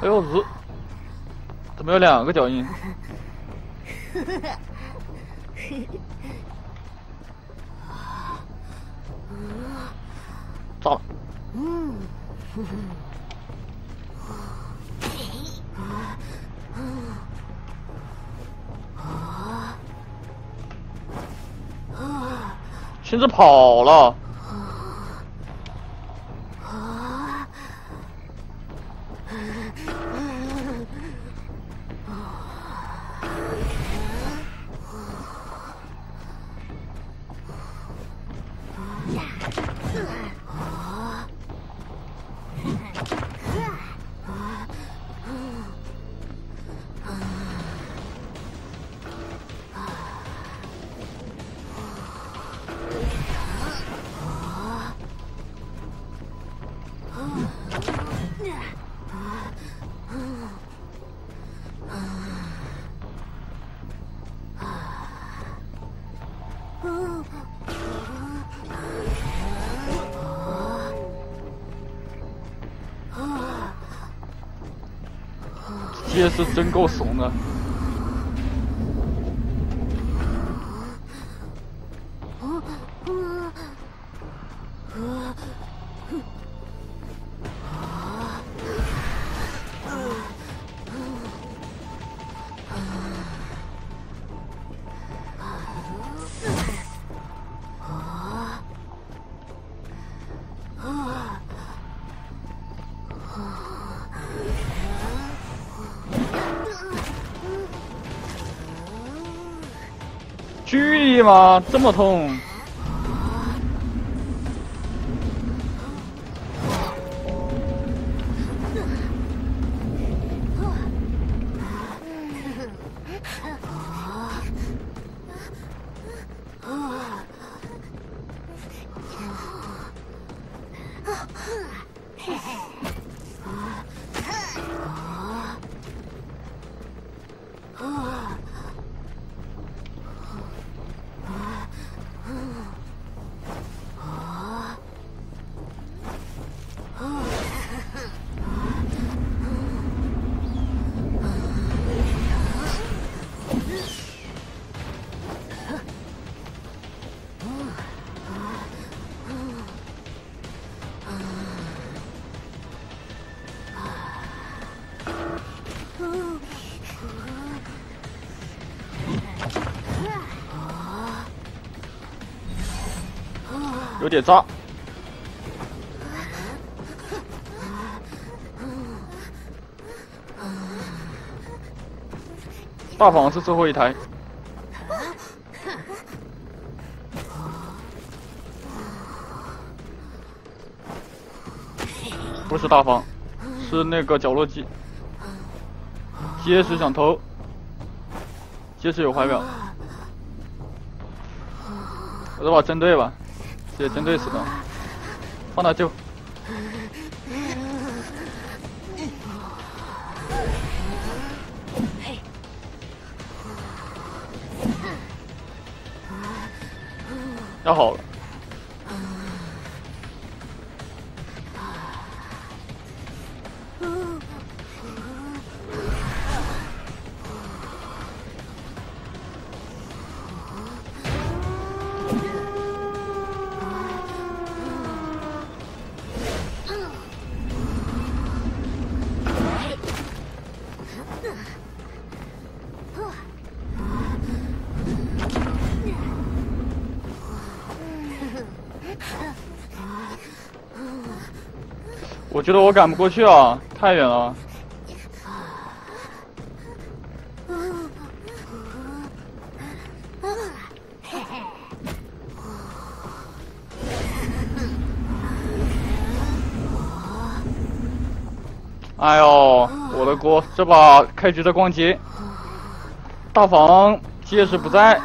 哎呦日！怎么有两个脚印？裙子跑了。这是真够怂的。这么痛？点炸，大房是最后一台，不是大房，是那个角落机，结实想偷，结实有怀表，我这把针对吧。直接针对死的，放他救。要好了。我觉得我赶不过去啊，太远了。哎呦，我的锅！这把开局的逛街，大房结实不在。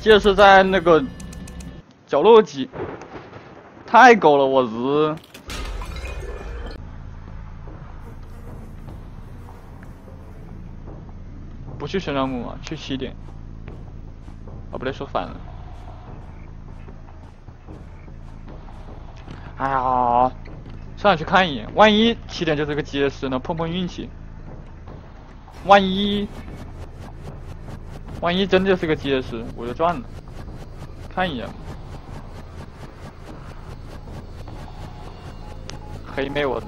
就是在那个角落机，太狗了，我日！不去旋转木马，去起点。啊，不对，说反了。哎呀，上去看一眼，万一起点就是个结石呢？碰碰运气。万一。万一真的是个结实我就赚了。看一眼，黑妹我子。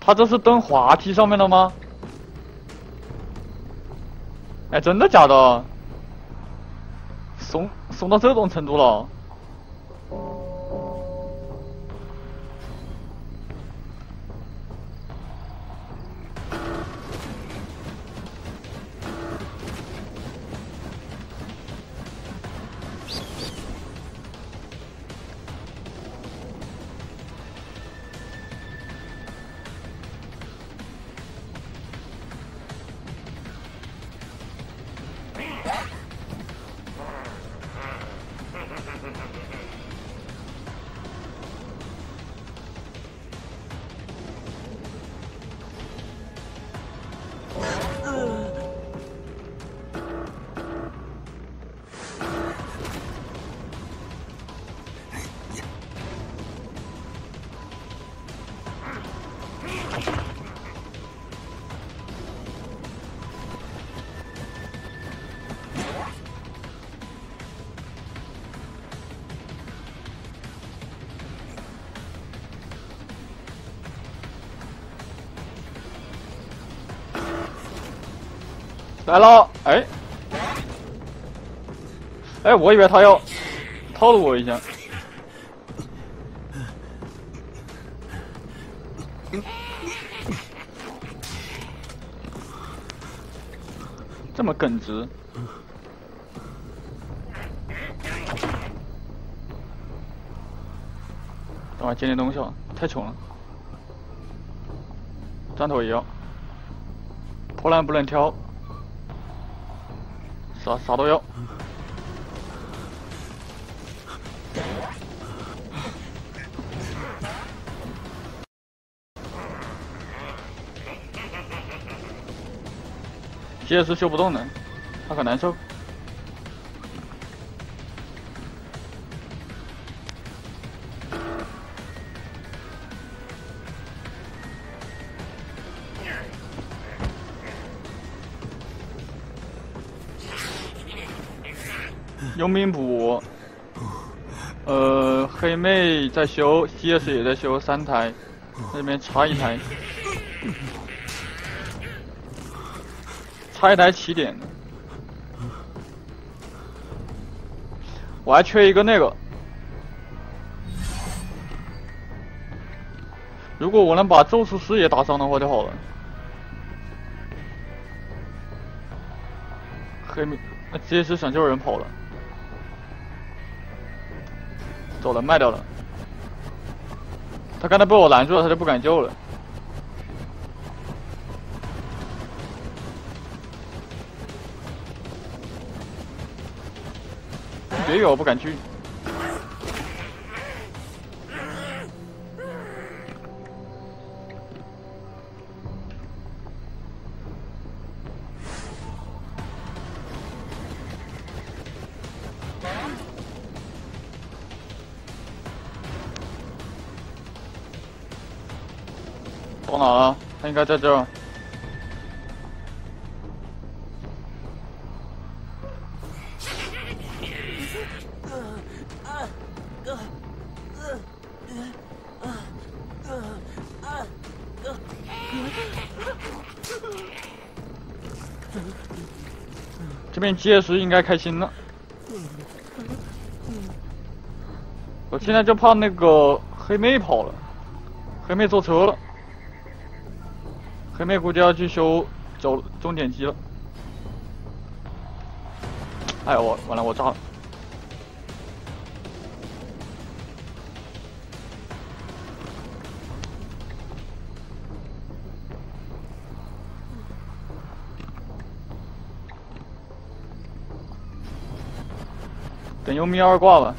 他这是蹲滑梯上面了吗？哎，真的假的？送送到这种程度了？来了，哎，哎，我以为他要套路我一下，这么耿直，等会捡点东西吧，太穷了，砖头也要，破烂不能挑。啥啥都要。鞋是修不动的，他很难受。佣兵补，呃，黑妹在修，CS 也在修，三台，那边差一台，差一台起点，我还缺一个那个，如果我能把咒术师也打伤的话就好了，黑妹，那 GS 想救人跑了。走了，卖掉了。他刚才被我拦住了，他就不敢救了。别以为我不敢去。应该在这。这边结石应该开心了。我现在就怕那个黑妹跑了，黑妹坐车了。黑妹估计要去修走终点机了。哎我完了我炸了！等优米二挂了。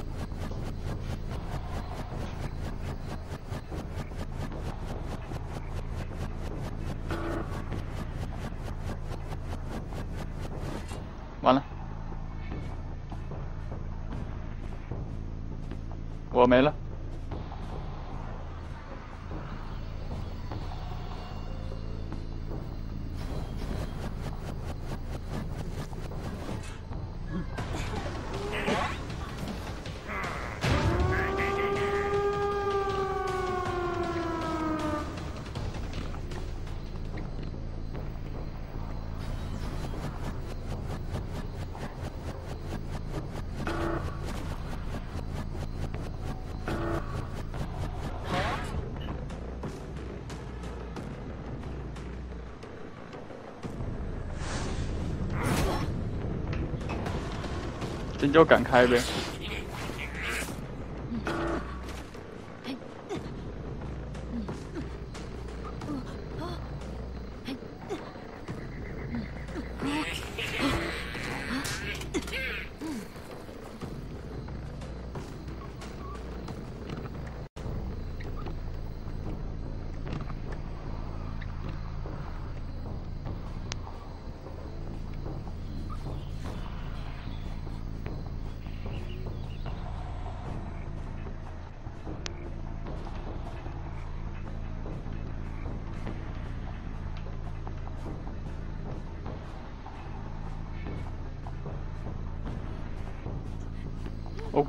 就敢开呗！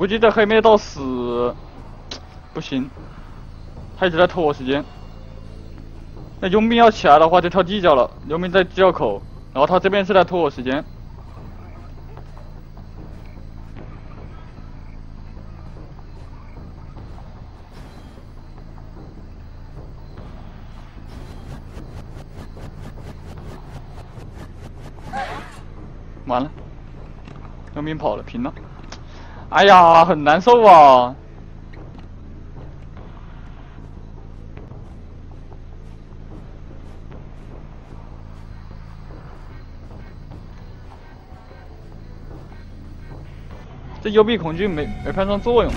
估计这黑妹到死，不行，他一直在拖我时间。那佣兵要起来的话就跳地窖了，佣兵在地窖口，然后他这边是在拖我时间。完了，佣兵跑了，平了。哎呀，很难受啊！这幽闭恐惧没没派上作用。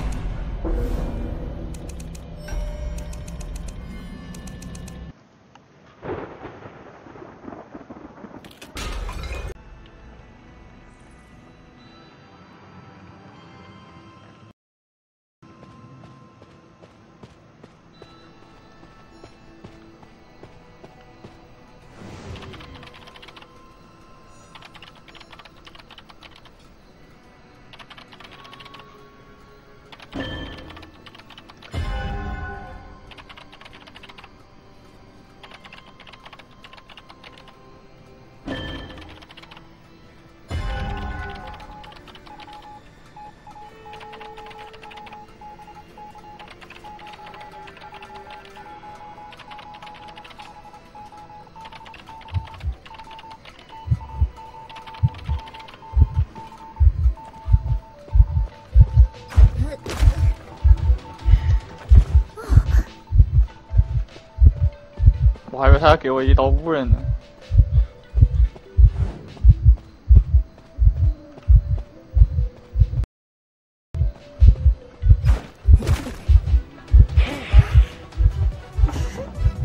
他要给我一刀误人呢。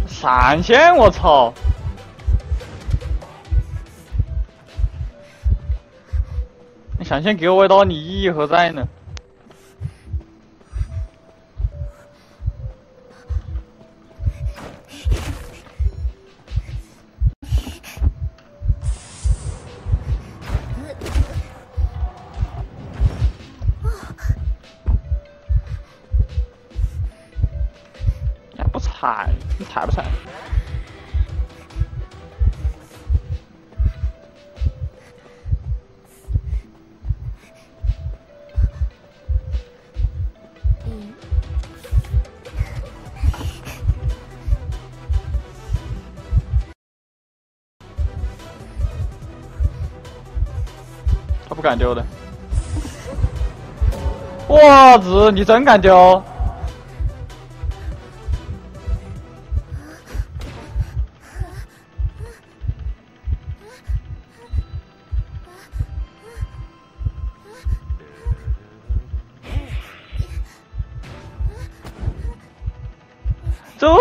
闪现！我操！你闪现给我一刀，你意义何在呢？踩，你踩不踩？他不敢丢的。我子，你真敢丢！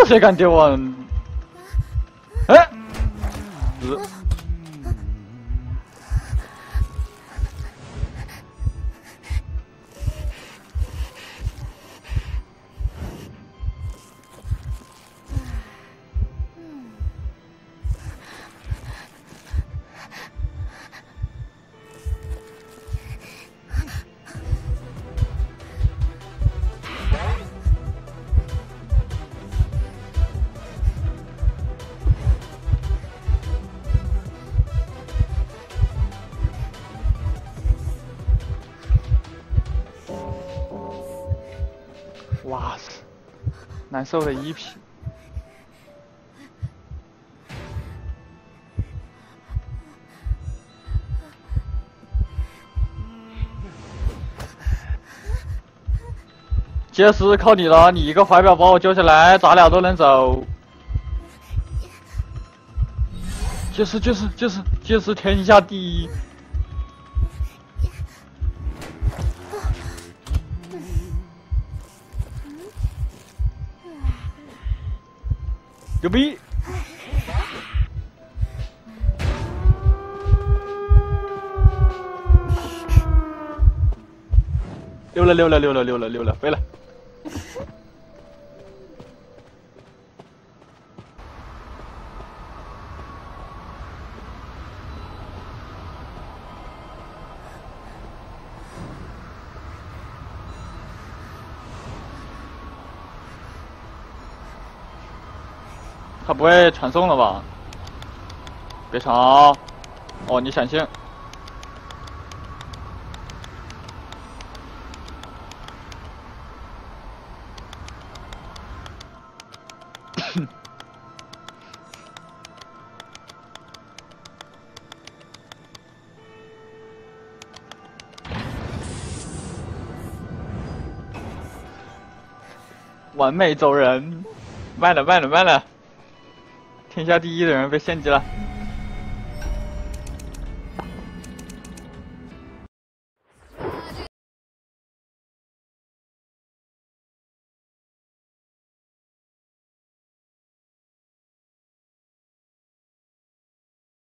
这谁难受的一批。杰斯靠你了，你一个怀表把我救下来，咱俩都能走。杰斯，杰斯，杰斯，杰斯，天下第一。牛逼！溜了，溜了，溜了，溜了，溜了，飞了。他不会传送了吧？别吵！哦，你闪现。完美走人，慢了，慢了，慢了。天下第一的人被献祭了。